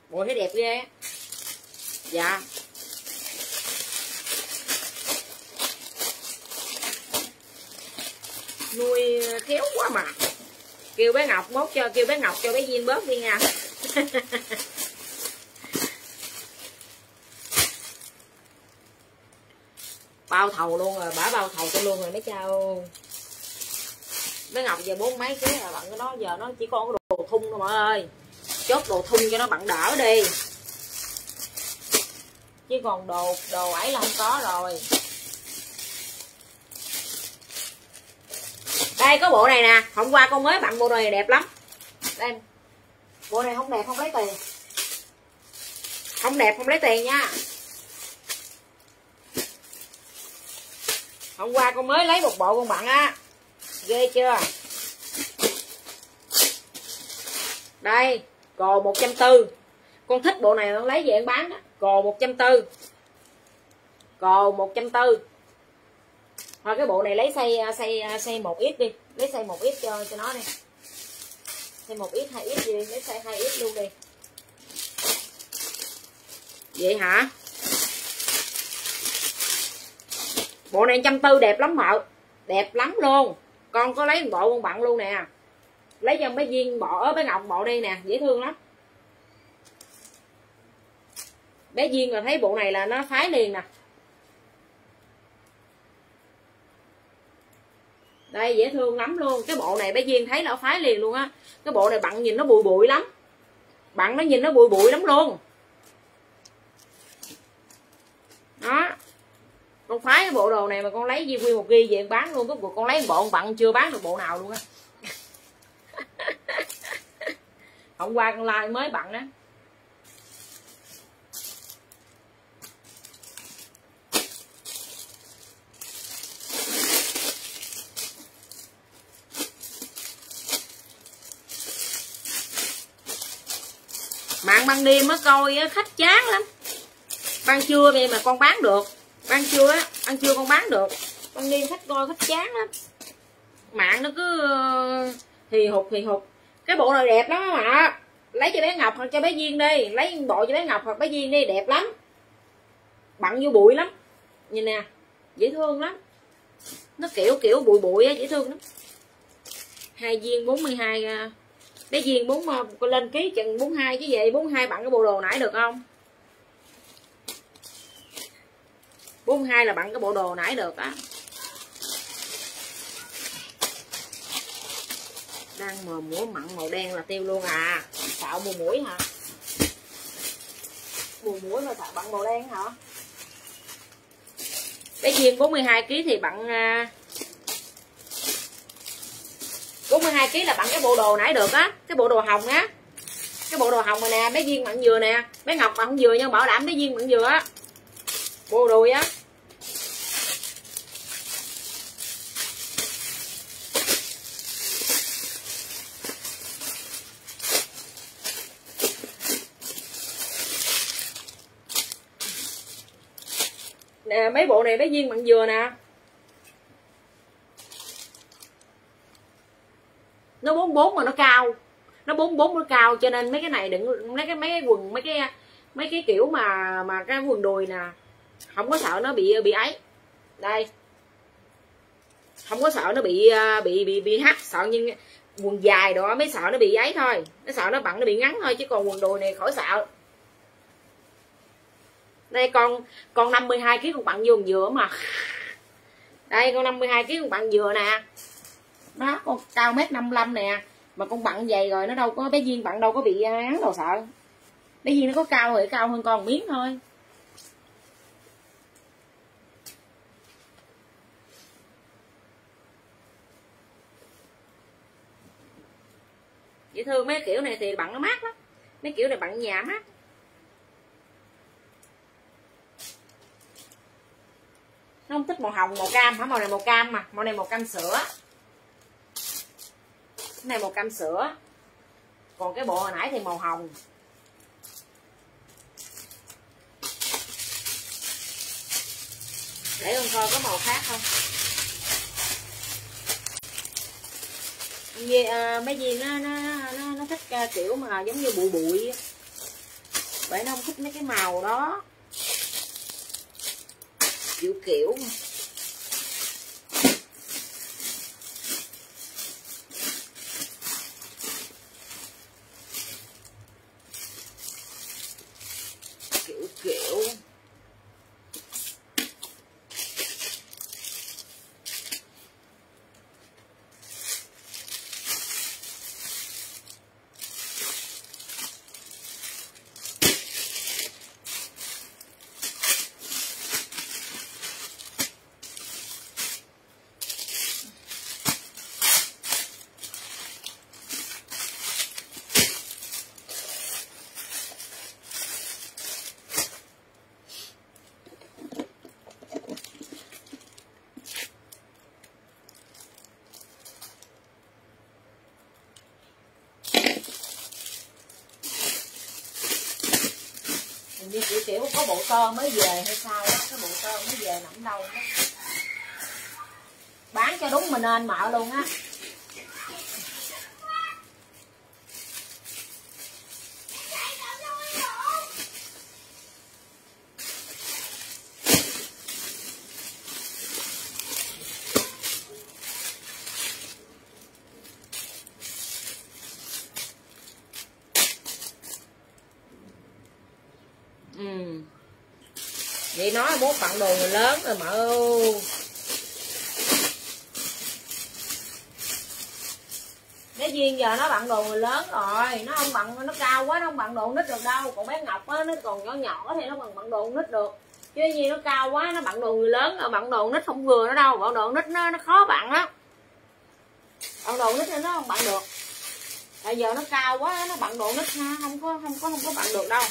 Bộ thấy đẹp ghê dạ. Nuôi ờ, khéo quá mà. Kêu bé ngọc mốt cho, kêu bé ngọc cho bé duyên bớt đi nha. Bao thầu luôn rồi, bả bao thầu cho luôn rồi mấy chao bé ngọc giờ bốn mấy ký là bạn cái đó giờ nó chỉ còn cái đồ thun thôi mọi ơi. Chốt đồ thun cho nó bận đỡ đi. Chứ còn đồ đồ ấy là không có rồi. Đây có bộ này nè. Hôm qua con mới bận bộ này đẹp lắm. Đây. Bộ này không đẹp, không lấy tiền. Không đẹp, không lấy tiền nha. Hôm qua con mới lấy một bộ con bạn á. Ghê chưa? Đây, cò một trăm tư. Con thích bộ này con lấy về con bán đó cò một trăm tư. Cò một trăm tư thôi, cái bộ này lấy xây xây xây một ít đi. Lấy xây một ít cho cho nó đi. Xây một ít, hai ít đi. Lấy xây hai ít luôn đi. Vậy hả? Bộ này trăm tư đẹp lắm mợ đẹp lắm luôn. Con có lấy một bộ con bận luôn nè. Lấy cho mấy viên bộ ở bé ngọc bộ đây nè. Dễ thương lắm. Bé viên là thấy bộ này là nó phái liền nè. Đây, dễ thương lắm luôn. Cái bộ này bé viên thấy là phái liền luôn á. Cái bộ này bạn nhìn nó bụi bụi lắm. Bạn nó nhìn nó bụi bụi lắm luôn. Đó. Con phái cái bộ đồ này mà con lấy di quy một ghi về bán luôn. Cái bộ con lấy bộ bạn chưa bán được bộ nào luôn á. Hôm qua con like mới bận đó ban đêm á coi á, khách chán lắm. Ban trưa vậy mà con bán được. Ban trưa á ăn trưa con bán được. Ban đêm khách coi khách chán lắm. Mạng nó cứ ờ, thì hụt thì hụt cái bộ này đẹp lắm mà. Lấy cho bé ngọc hoặc cho bé duyên đi. Lấy bộ cho bé ngọc hoặc bé duyên đi đẹp lắm. Bận vô bụi lắm. Nhìn nè dễ thương lắm. Nó kiểu kiểu bụi bụi á dễ thương lắm. Hai viên 42 bé viên bốn ờ, lên ký chừng 42 chứ vậy 42 bạn cái bộ đồ nãy được không? 42 là bạn cái bộ đồ nãy được á. Đang mờ mũi, mặn màu đen là tiêu luôn à. Sợ mùa mũi hả? Mùa mũi mà sợ bạn màu đen hả? Bé duyên 42 kg thì bạn 42 kg là bằng cái bộ đồ nãy được á, cái bộ đồ hồng á. Cái bộ đồ hồng này nè bé viên mặn dừa nè bé ngọc bận dừa nhưng bảo đảm bé viên mặn dừa á. Bộ đùi á. Nè, mấy bộ này bé viên mặn dừa nè. Nó bốn bốn mà nó cao. Nó bốn bốn nó cao cho nên mấy cái này đừng, mấy cái mấy cái quần, mấy cái mấy cái kiểu mà mà cái quần đùi nè, không có sợ nó bị bị ấy. Đây. Không có sợ nó bị à, bị bị bị hắt, sợ nhưng quần dài đó, mới sợ nó bị ấy thôi. Nó sợ nó bận nó bị ngắn thôi, chứ còn quần đùi này khỏi sợ. Đây, con con 52 kg con bạn vô vừa mà. Đây, con 52 kg con bạn vừa nè đó, con cao mét 55 nè. Mà con bặn dày rồi, nó đâu có, bé duyên bạn đâu có bị à, án đâu sợ. Bé duyên nó có cao thì cao hơn con miếng thôi. Dễ thương, mấy kiểu này thì bặn nó mát lắm. Mấy kiểu này bặn nhà mát. Nó không thích màu hồng, màu cam, hả? Màu này màu cam mà, màu này màu cam sữa cái này màu cam sữa. Còn cái bộ hồi nãy thì màu hồng. Để con coi có màu khác không? Vì, à, mấy gì nó nó nó, nó thích à, kiểu mà giống như bụi bụi vậy nó không thích mấy cái màu đó. Kiểu kiểu kiểu kiểu như kiểu kiểu có bộ tơ mới về hay sao đó cái bộ tơ mới về nằm đâu đó. bán cho đúng mình nên mợ luôn á ừ vậy bạn đồ người lớn rồi mợ bé duyên giờ nó bận đồ người lớn rồi, nó không bận, nó cao quá, nó không bận đồ nít được đâu. Còn bé ngọc á, nó còn nhỏ nhỏ thì nó bằng bận đồ nít được. Chứ gì nó cao quá, nó bận đồ người lớn rồi, bận đồ nít không vừa nó đâu. Bận đồ nít nó nó khó bận á. Bận đồ nít nó không bận được. Bây giờ nó cao quá, nó bận đồ nít ha, không có không có không có bận được đâu.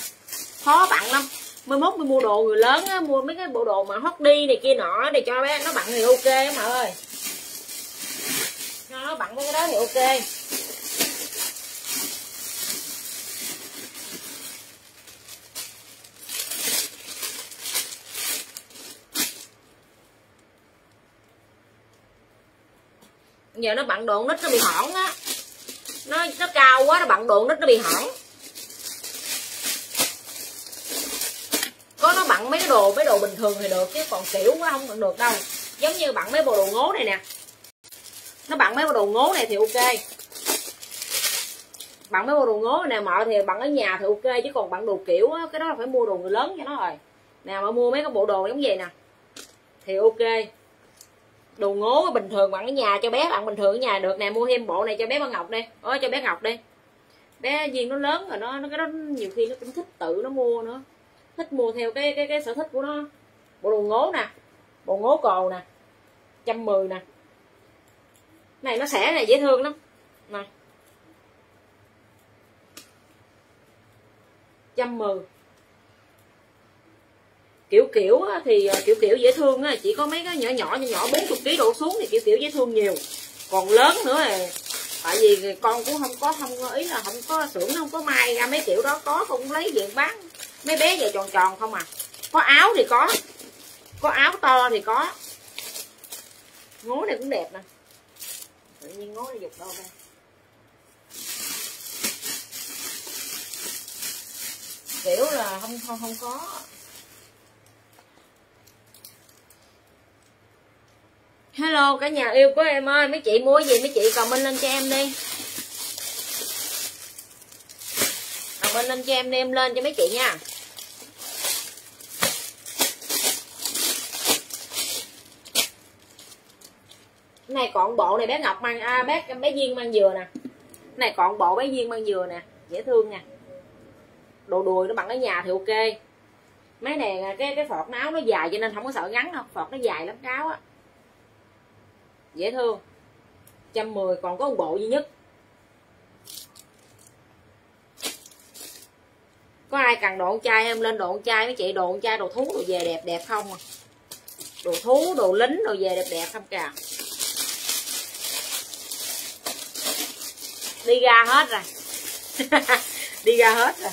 Khó bận lắm mới mốt mới mua đồ người lớn á, mua mấy cái bộ đồ mà hot đi này kia nọ để cho bé nó bận thì ok mà ơi. Cho nó bận mấy cái đó thì ok. Giờ nó bận đồ nít nó bị hỏng á. Nó nó cao quá, nó bận đồ nít nó bị hỏng có nó bận mấy cái đồ mấy đồ bình thường thì được chứ còn kiểu quá không còn được đâu. Giống như bận mấy bộ đồ ngố này nè. Nó bận mấy bộ đồ ngố này thì ok. Bạn mấy bộ đồ ngố này mợ thì bạn ở nhà thì ok chứ còn bạn đồ kiểu á, cái đó là phải mua đồ người lớn cho nó rồi. Nè mà mua mấy cái bộ đồ giống vậy nè thì ok. Đồ ngố bình thường bạn ở nhà cho bé bạn bình thường ở nhà được nè mua thêm bộ này cho bé Văn Ngọc đi. Ôi cho bé Ngọc đi. Bé Duyên nó lớn rồi nó nó cái đó nhiều khi nó cũng thích tự nó mua nữa thích mua theo cái cái cái sở thích của nó. Bộ đồ ngố nè, bộ ngố cồ nè, trăm mười nè. Này, nó xẻ này, dễ thương lắm. Này. Trăm mười. Kiểu kiểu thì ờ, kiểu kiểu dễ thương á, chỉ có mấy cái nhỏ nhỏ nhỏ nhỏ 40 kg đổ xuống thì kiểu kiểu dễ thương nhiều. Còn lớn nữa thì tại vì con cũng không có, không ý là không có xưởng không có may ra mấy kiểu đó, có không lấy về bán mấy bé giờ tròn tròn không à. Có áo thì có. Có áo to thì có. Ngố này cũng đẹp nè. Tự nhiên ngố này dục đâu đây kiểu là không không không có. Hello, cả nhà yêu của em ơi. Mấy chị mua gì? Mấy chị comment lên cho em đi. Bên lên cho em đem lên cho mấy chị nha. Này còn bộ này bé ngọc mang à, bé bé duyên mang dừa nè. Này còn bộ bé duyên mang dừa nè dễ thương nè đồ đùi nó bằng ở nhà thì ok. Mấy này cái cái phọt áo nó dài cho nên không có sợ ngắn đâu phọt nó dài lắm cáo á. Dễ thương. Trăm mười còn có một bộ duy nhất. Có ai cần đồ chai em lên đồ chai mấy chị, đồ chai đồ thú, đồ về đẹp đẹp không à? Đồ thú, đồ lính, đồ về đẹp đẹp không kìa? Đi ra hết rồi. Đi ra hết rồi.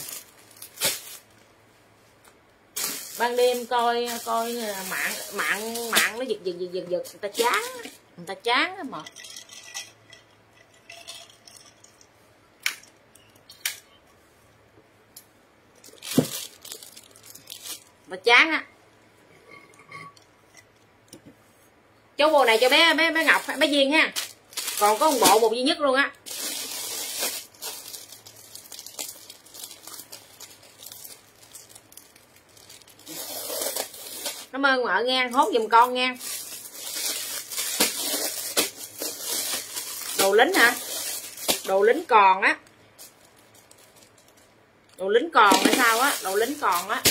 Ban đêm coi coi ờ, mạng mạng mạng nó giật giật giật giật giật người ta chán, người ta chán mà. Mà chán á. Chú bộ này cho bé bé bé ngọc, bé duyên ha. Còn có một bộ, một duy nhất luôn á. Cảm ơn mợ nghe, hốt giùm con nghe. Đồ lính hả? Đồ lính còn á. Đồ lính còn hay sao á? Đồ lính còn á.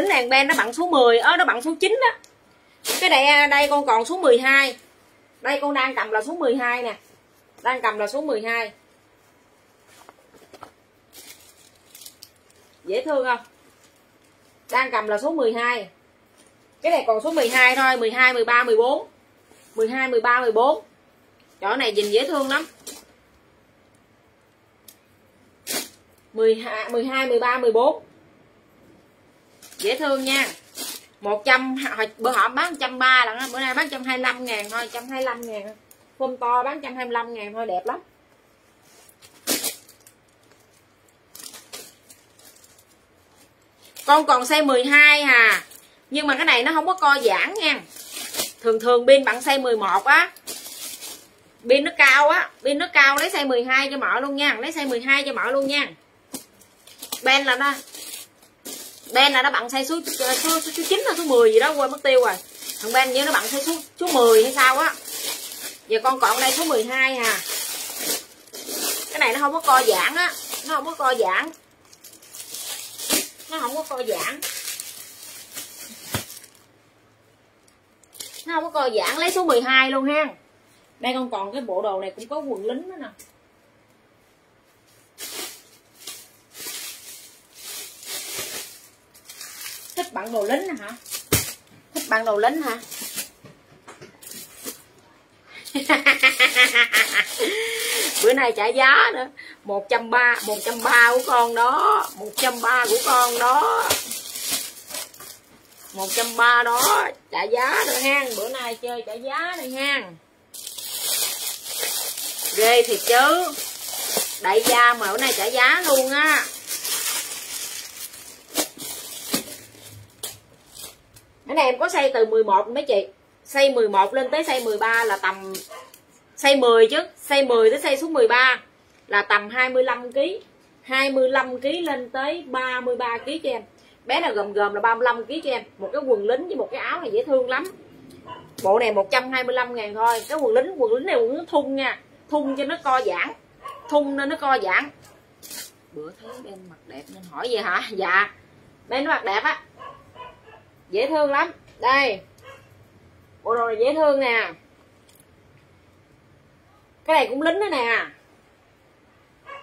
Đính hàng nàng ben nó bằng số 10 ớ, nó bằng số 9 đó cái này à, đây con còn số 12 đây con đang cầm là số 12 nè. Đang cầm là số 12 dễ thương không? Đang cầm là số 12 cái này còn số 12 thôi 12 13 14 12 13 14 chỗ này nhìn dễ thương lắm. 12 12 13 14 dễ thương nha. 100 hồi bữa họ bán 130 lần bữa nay bán 125 ngàn thôi 125 ngàn phôm to bán 125 ngàn thôi, đẹp lắm. Con còn size 12 à nhưng mà cái này nó không có co giãn nha. Thường thường pin bạn size 11 á. Pin nó cao á, pin nó cao lấy size 12 cho mở luôn nha, lấy size 12 cho mở luôn nha. Ben là nó ben là nó bằng size số số, số, số 9 hay số 10 gì đó quên mất tiêu rồi. Thằng ben như nó bằng size số số 10 hay sao á. Giờ con còn đây số 12 à. Cái này nó không có co giãn á nó không có co giãn. Nó không có co giãn. Nó không có co giãn lấy số 12 luôn ha đây con còn cái bộ đồ này cũng có quần lính nữa nè. Thích bạn đồ lính hả? Thích bạn đồ lính hả? Bữa nay trả giá nữa. Một trăm ba, một trăm ba của con đó. Một trăm ba của con đó. Một trăm ba đó. Trả giá rồi ha bữa nay chơi trả giá rồi ha ghê thiệt chứ. Đại gia mà bữa nay trả giá luôn á. Cái này em có xây từ 11 mấy chị. Xây 11 lên tới xây 13 là tầm, xây 10 chứ. Xây 10 tới xây số 13 là tầm 25 kg 25 kg lên tới 33 kg cho em. Bé nào gồm gồm là 35 kg cho em. Một cái quần lính với một cái áo này dễ thương lắm. Bộ này 125 ngàn thôi. Cái quần lính quần lính này quần lính thun nha. Thun cho nó co giãn. Thun nên nó co giãn. Bữa thấy bên mặt đẹp nên hỏi gì hả? Dạ. Bé nó mặt đẹp á dễ thương lắm. Đây. Bộ đồ này dễ thương nè. Cái này cũng lính đó nè.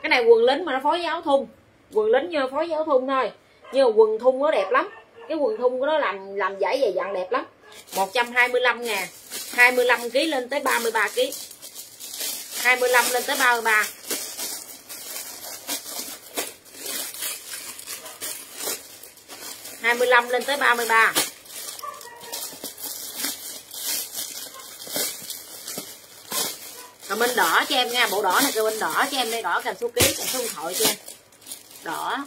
Cái này quần lính mà nó phối giáo thun. Quần lính như phối giáo thun thôi. Nhưng mà quần thun nó đẹp lắm. Cái quần thun của nó làm làm giải dày dặn đẹp lắm. 125 ngàn. 25 kg lên tới 33 kg 25 lên tới 33 25 lên tới 33 Còn bên đỏ cho em nha, Bộ đỏ này kêu bên đỏ cho em đây, Đỏ cành số ký cành số điện thoại cho em. Đỏ.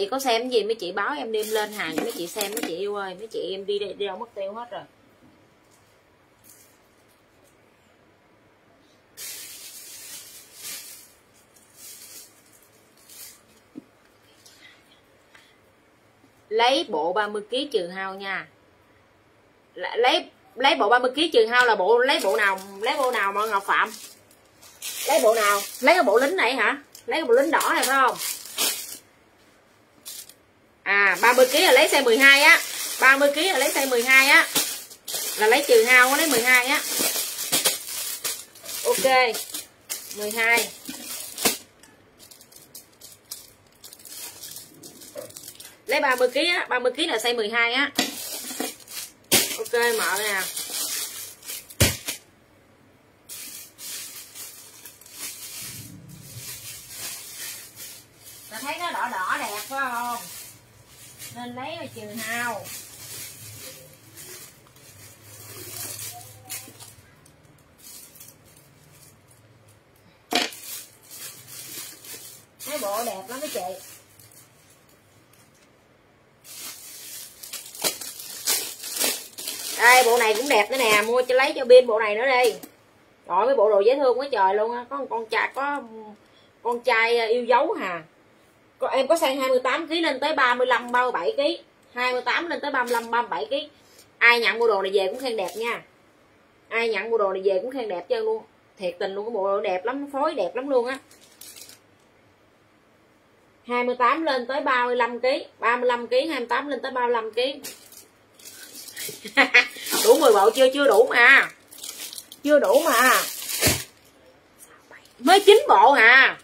Chị có xem gì? Mấy chị báo em đem lên hàng mấy chị xem mấy chị yêu ơi mấy chị em đi đi, đi đâu mất tiêu hết rồi. Lấy bộ 30 kg trừ hao nha. Lấy lấy bộ 30 kg trừ hao là bộ lấy bộ nào lấy bộ nào mà ngọc phạm? Lấy bộ nào? Lấy cái bộ lính này hả? Lấy cái bộ lính đỏ này phải không? À 30 kg là lấy size 12 á. 30 kg là lấy size 12 á. Là lấy trừ hao lấy 12 á. Ok 12 lấy 30 kg á 30 kg là size 12 á. Ok, mở nè. Ta thấy nó đỏ đỏ đẹp phải không? Nên lấy mà trừ hao cái bộ đẹp lắm mấy chị. Đây bộ này cũng đẹp nữa nè, mua cho lấy cho pin bộ này nữa đi. Rồi cái bộ đồ dễ thương quá trời luôn á. Có con trai, có con trai yêu dấu hà em có sang 28 kg lên tới 35 37 kg 28 lên tới 35 37 kg ai nhận bộ đồ này về cũng khen đẹp nha. Ai nhận bộ đồ này về cũng khen đẹp chân luôn. Thiệt tình luôn, cái bộ đồ đẹp lắm, phối đẹp lắm luôn á. 28 lên tới 35 kg 35 kg 28 lên tới 35 kg đủ 10 bộ chưa? Chưa đủ mà. Chưa đủ mà. Mới 9 bộ à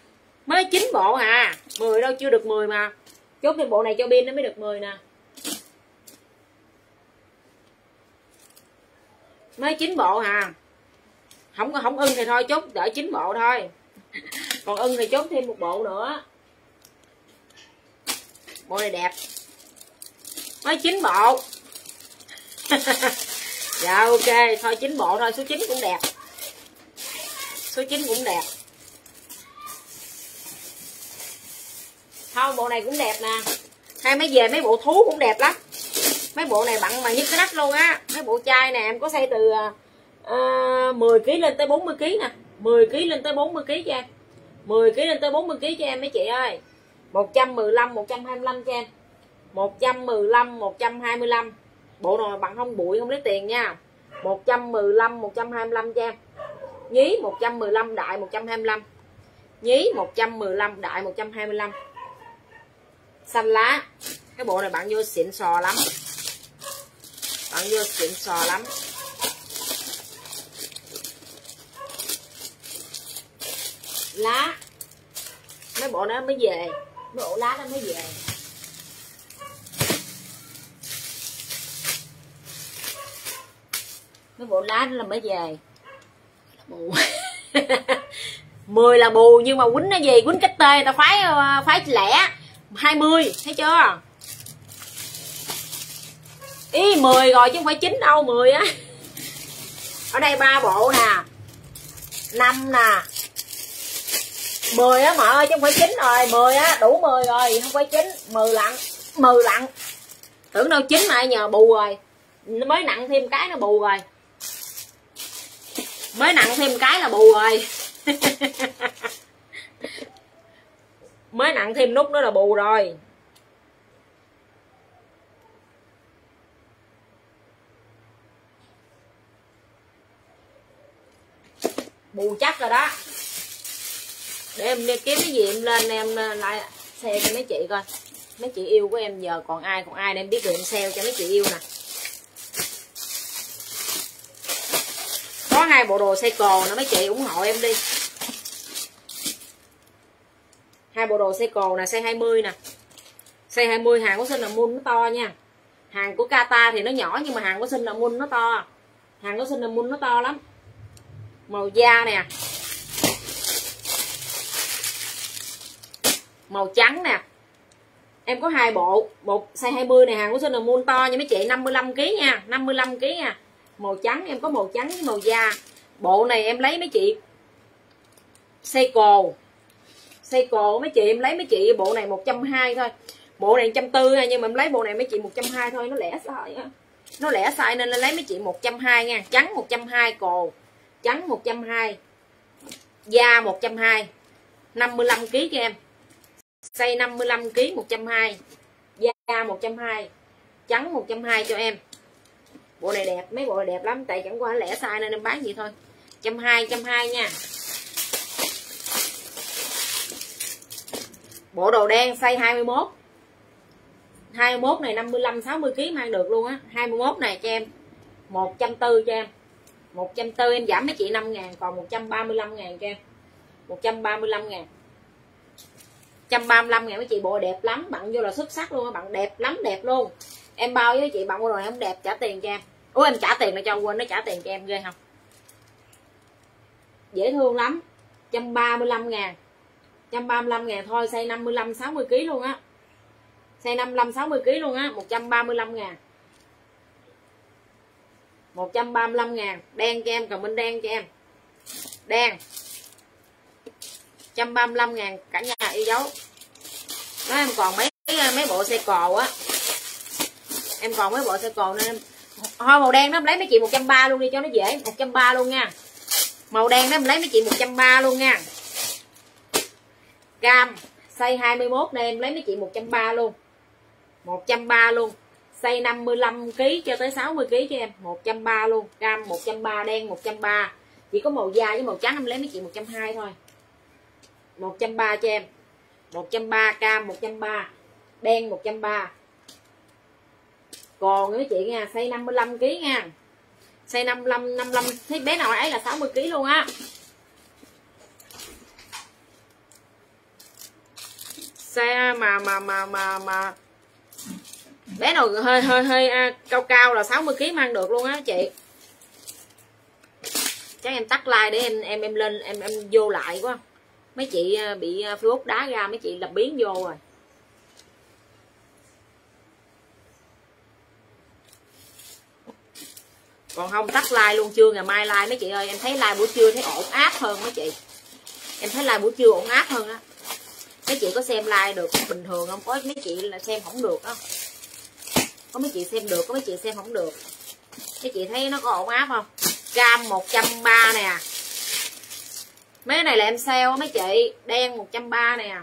mới 9 bộ à. 10 đâu, chưa được 10 mà. Chốt thêm bộ này cho pin nó mới được 10 nè. Mới 9 bộ à. Không có, không ưng thì thôi, chốt đợi 9 bộ thôi. Còn ưng thì chốt thêm một bộ nữa. Bộ này đẹp. Mới 9 bộ. Dạ ok. Thôi 9 bộ thôi. Số 9 cũng đẹp. Số 9 cũng đẹp. Không bộ này cũng đẹp nè hai mấy về mấy bộ thú cũng đẹp lắm mấy bộ này bận mà như cái nách luôn á mấy bộ chai nè em có xây từ uh, 10 kg lên tới 40 kg nè 10 kg lên tới 40 kg cho em 10 kg lên tới 40 kg cho em mấy chị ơi 115 125 cho em 115 125 bộ nào bằng không bụi không lấy tiền nha 115 125 cho em nhí 115 đại 125 nhí 115 đại 125 xanh lá. Cái bộ này bạn vô xịn sò lắm. Bạn vô xịn sò lắm. Lá. Mấy bộ đó mới về. Mấy bộ lá đó mới về. Mấy bộ lá đó là mới về. Bù. Mười là bù, nhưng mà quýnh nó gì quýnh cách tê tao phái ờ, phái lẻ. 20 thấy chưa? Ý 10 rồi chứ không phải 9 đâu 10 á. Ở đây ba bộ nè. 5 nè. 10 á, mợ ơi, chứ không phải 9 rồi. 10 á, đủ 10 rồi, không phải 9 10 lặng 10 lặng tưởng đâu 9 mà nhờ bù rồi. Nó mới nặng thêm cái nó bù rồi. Mới nặng thêm cái là bù rồi. mới nặng thêm nút nữa là bù rồi. Bù chắc rồi đó. Để em kiếm cái gì em lên, em ờ, lại xe cho mấy chị coi. Mấy chị yêu của em giờ còn ai còn ai để em biết được em sale cho mấy chị yêu nè. Có hai bộ đồ xe cồ nữa mấy chị ủng hộ em đi hai bộ đồ xe cồ nè size 20 nè. Size 20 hàng của sinh là mun nó to nha. Hàng của Kata thì nó nhỏ nhưng mà hàng của sinh là mun nó to. Hàng của sinh là mun nó to lắm. Màu da nè. Màu trắng nè. Em có hai bộ một size 20 này, hàng của sinh là mun to nha, mấy chị. 55 kg nha 55 kg nha. Màu trắng, em có màu trắng với màu da. Bộ này em lấy mấy chị xây cồ xây cổ mấy chị em lấy mấy chị bộ này 120 thôi bộ này 140 nhưng mà em lấy bộ này mấy chị 120 thôi nó lẻ sai á nó lẻ sai nên lấy mấy chị 120 nha trắng 120 cồ trắng 120 da 120 55 kg cho em xây 55 kg 120 da 120 trắng 120 cho em bộ này đẹp mấy bộ này đẹp lắm tại chẳng qua lẻ sai nên em bán gì thôi 120 120 nha bộ đồ đen size 21 21 này 55 60 kg mang được luôn á. 21 này cho em 140 cho em. 140 em giảm mấy chị 5 ngàn còn 135 ngàn cho em. 135 ngàn. 135 ngàn mấy chị bộ đẹp lắm bạn vô là xuất sắc luôn á, bạn đẹp lắm đẹp luôn. Em bao với chị bạn mua đồ này không đẹp trả tiền cho em. Ủa em trả tiền là cho quên nó trả tiền cho em ghê không? Dễ thương lắm. 135 ngàn. 135 ngàn thôi xây 55 60 kg luôn á. Xây 55 60 kg luôn á 135 ngàn. 135 ngàn, đen cho em comment đen cho em. Đen. 135 ngàn, cả nhà y dấu. Đó, em còn mấy mấy bộ xe cò á. Em còn mấy bộ xe cò nên em thôi, màu đen đó em lấy mấy chị 130 luôn đi, cho nó dễ. 130 luôn nha. Màu đen đó em lấy mấy chị 130 luôn nha cam size 21 này em lấy mấy chị 130 luôn 130 luôn size 55 kg cho tới 60 kg cho em 130 luôn cam 130 đen 130 chỉ có màu da với màu trắng em lấy mấy chị 120 thôi 130 cho em 130 cam 130 đen 130 còn nữa chị nha size 55 kg nha size 55 55 thấy bé nào ấy là 60 kg luôn á xe mà mà mà mà mà. Bé nào hơi hơi hơi à, cao cao là 60 kg mang được luôn á chị. Chắc em tắt like để em em em lên em em vô lại quá. Mấy chị à, bị à, facebook đá ra mấy chị lập biến vô rồi. Còn không tắt like luôn chưa ngày mai like mấy chị ơi. Em thấy like buổi trưa thấy ổn áp hơn mấy chị. Em thấy like buổi trưa ổn áp hơn á mấy chị có xem like được bình thường không? Có mấy chị là xem không được á. Có mấy chị xem được, có mấy chị xem không được. Mấy chị thấy nó có ổn áp không? Cam 130 nè. Mấy này là em sale mấy chị. Đen 130 nè.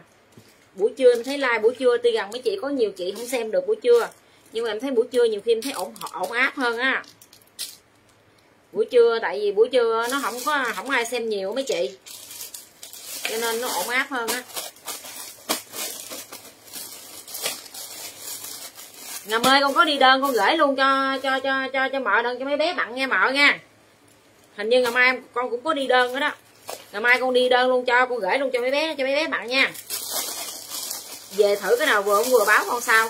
Buổi trưa em thấy like buổi trưa, tuy rằng mấy chị có nhiều chị không xem được buổi trưa, nhưng mà em thấy buổi trưa nhiều khi em thấy ổn ổn áp hơn á. Buổi trưa, tại vì buổi trưa nó không có, không ai xem nhiều mấy chị. Cho nên nó ổn áp hơn á. Ngày mai con có đi đơn con gửi luôn cho cho cho cho cho mợ đơn cho mấy bé bạn nghe mợ nha. Hình như ngày mai con cũng có đi đơn đó đó. Ngày mai con đi đơn luôn cho, con gửi luôn cho mấy bé, cho mấy bé bạn nha. Về thử cái nào vừa vừa báo con sao.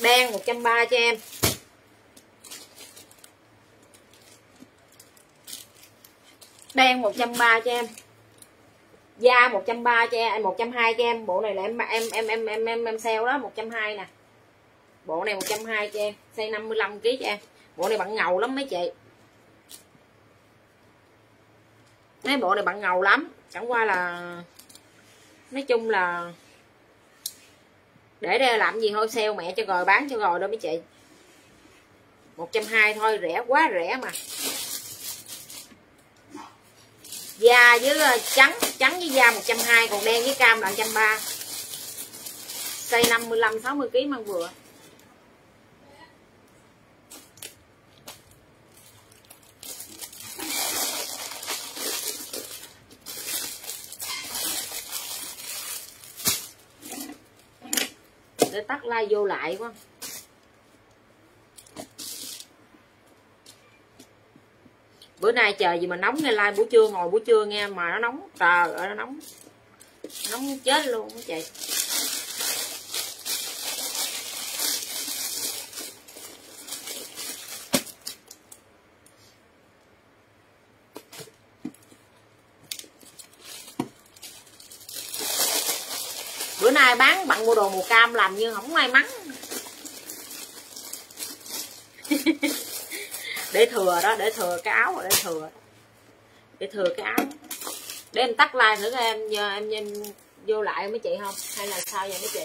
Đen 130 cho em. Đen 130 cho em da 130 cho em 120 cho em. Bộ này là em em em em em em, em sale đó 120 nè. Bộ này 120 cho em xây 55 kg cho em. Bộ này bạn ngầu lắm mấy chị. Mấy bộ này bạn ngầu lắm. Chẳng qua là nói chung là để đây làm gì thôi sale mẹ cho rồi bán cho rồi đó mấy chị. 120 thôi rẻ quá rẻ mà da với ờ, trắng trắng với da 120 còn đen với cam là 130 cây 55 60 kg mang vừa. Để tắt like vô lại quá. Bữa nay trời gì mà nóng nghe like buổi trưa, ngồi buổi trưa nghe mà nó nóng, trời ở nó nóng. Nóng chết luôn á chị. Bữa nay bán bạn mua đồ màu cam làm như không may mắn. Để thừa đó để thừa cái áo để thừa. Để thừa cái áo. Để em tắt like thử em giờ em, em vô lại mấy chị không? Hay là sao vậy mấy chị?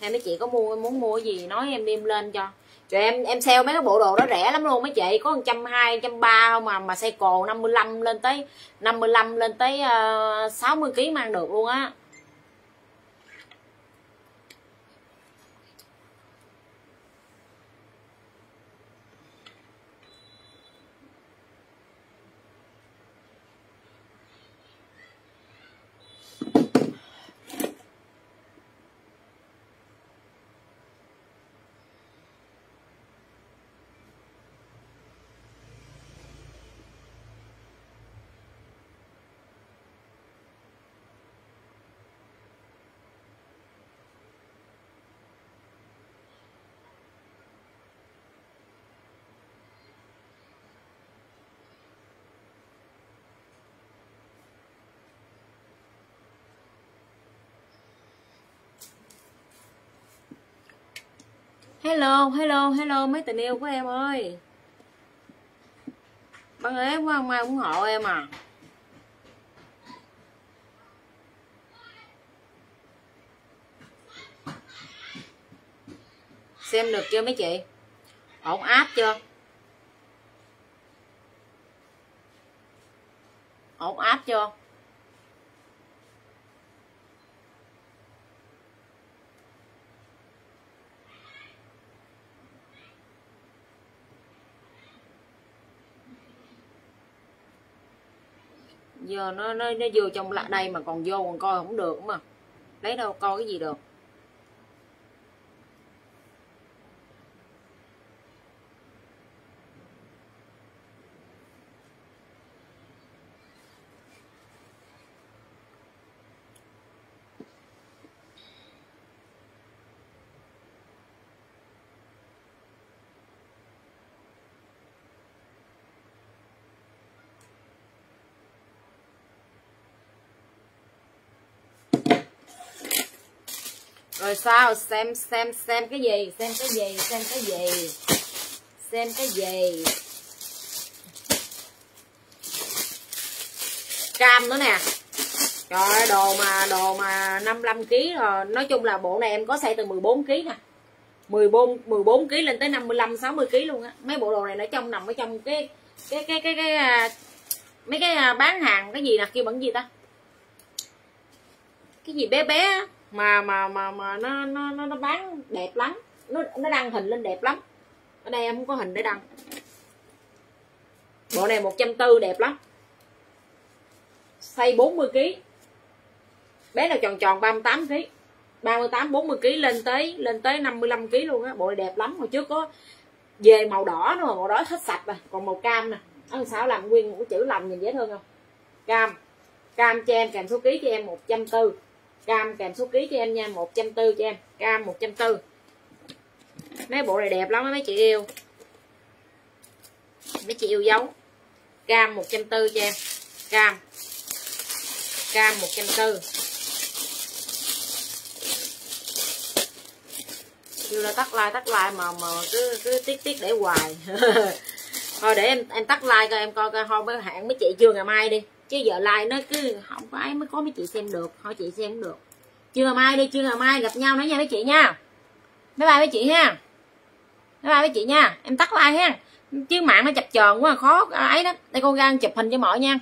Hay mấy chị có mua muốn mua gì nói em đem lên cho. Rồi em em sale mấy cái bộ đồ đó rẻ lắm luôn mấy chị. Có một trăm hai trăm ba không mà mà xe cồ 55 lên tới 55 lên tới uh, 60 kg mang được luôn á. Hello hello hello, mấy tình yêu của em ơi. Băng ế quá không ai ủng hộ em à. Xem được chưa mấy chị? Ổn áp chưa? Ổn áp chưa? Giờ nó nó nó vô trong lại đây mà còn vô còn coi không được mà. Lấy đâu coi cái gì được. Rồi sao? Xem xem xem cái gì? Xem cái gì? Xem cái gì? Xem cái gì? Cam nữa nè. Trời ơi đồ mà đồ mà 55 kg rồi. Nói chung là bộ này em có xây từ 14 kg nè. 14 14 kg lên tới 55 60 kg luôn á. Mấy bộ đồ này nó trong nằm ở trong cái cái cái cái cái, cái mấy cái à, bán hàng cái gì nè? Kêu bẩn gì ta? Cái gì bé bé á mà mà mà mà nó nó nó, nó bán đẹp lắm. Nó nó đăng hình lên đẹp lắm. Ở đây em không có hình để đăng. Bộ này 140 đẹp lắm. Xây 40 kg bé nào tròn tròn 38 kg 38 40 kg lên tới lên tới 55 kg luôn á. Bộ này đẹp lắm. Hồi trước có về màu đỏ nữa màu đỏ hết sạch rồi. Còn màu cam nè. Ăn sao làm nguyên một chữ lành nhìn dễ thương không? Cam. Cam cho em kèm số ký cho em 140 cam kèm số ký cho em nha 140 cho em. Cam 140 mấy bộ này đẹp lắm mấy chị yêu. Mấy chị yêu dấu. Cam 140 cho em. Cam. Cam 140 kêu là tắt like tắt like mà mà cứ cứ tiếc tiếc để hoài. Thôi để em em tắt like coi, em coi coi thôi mấy hạn mấy chị chưa, ngày mai đi chứ giờ like nó cứ không có ai mới có mấy chị xem được, thôi chị xem cũng được. Chưa ngày mai đi chưa ngày mai gặp nhau nói nha mấy chị nha. Bye bye mấy chị ha. Bye bye mấy chị nha. Em tắt like ha. Chứ mạng nó chập chờn quá, khó ấy đó đây, cô ra chụp hình cho mọi nha.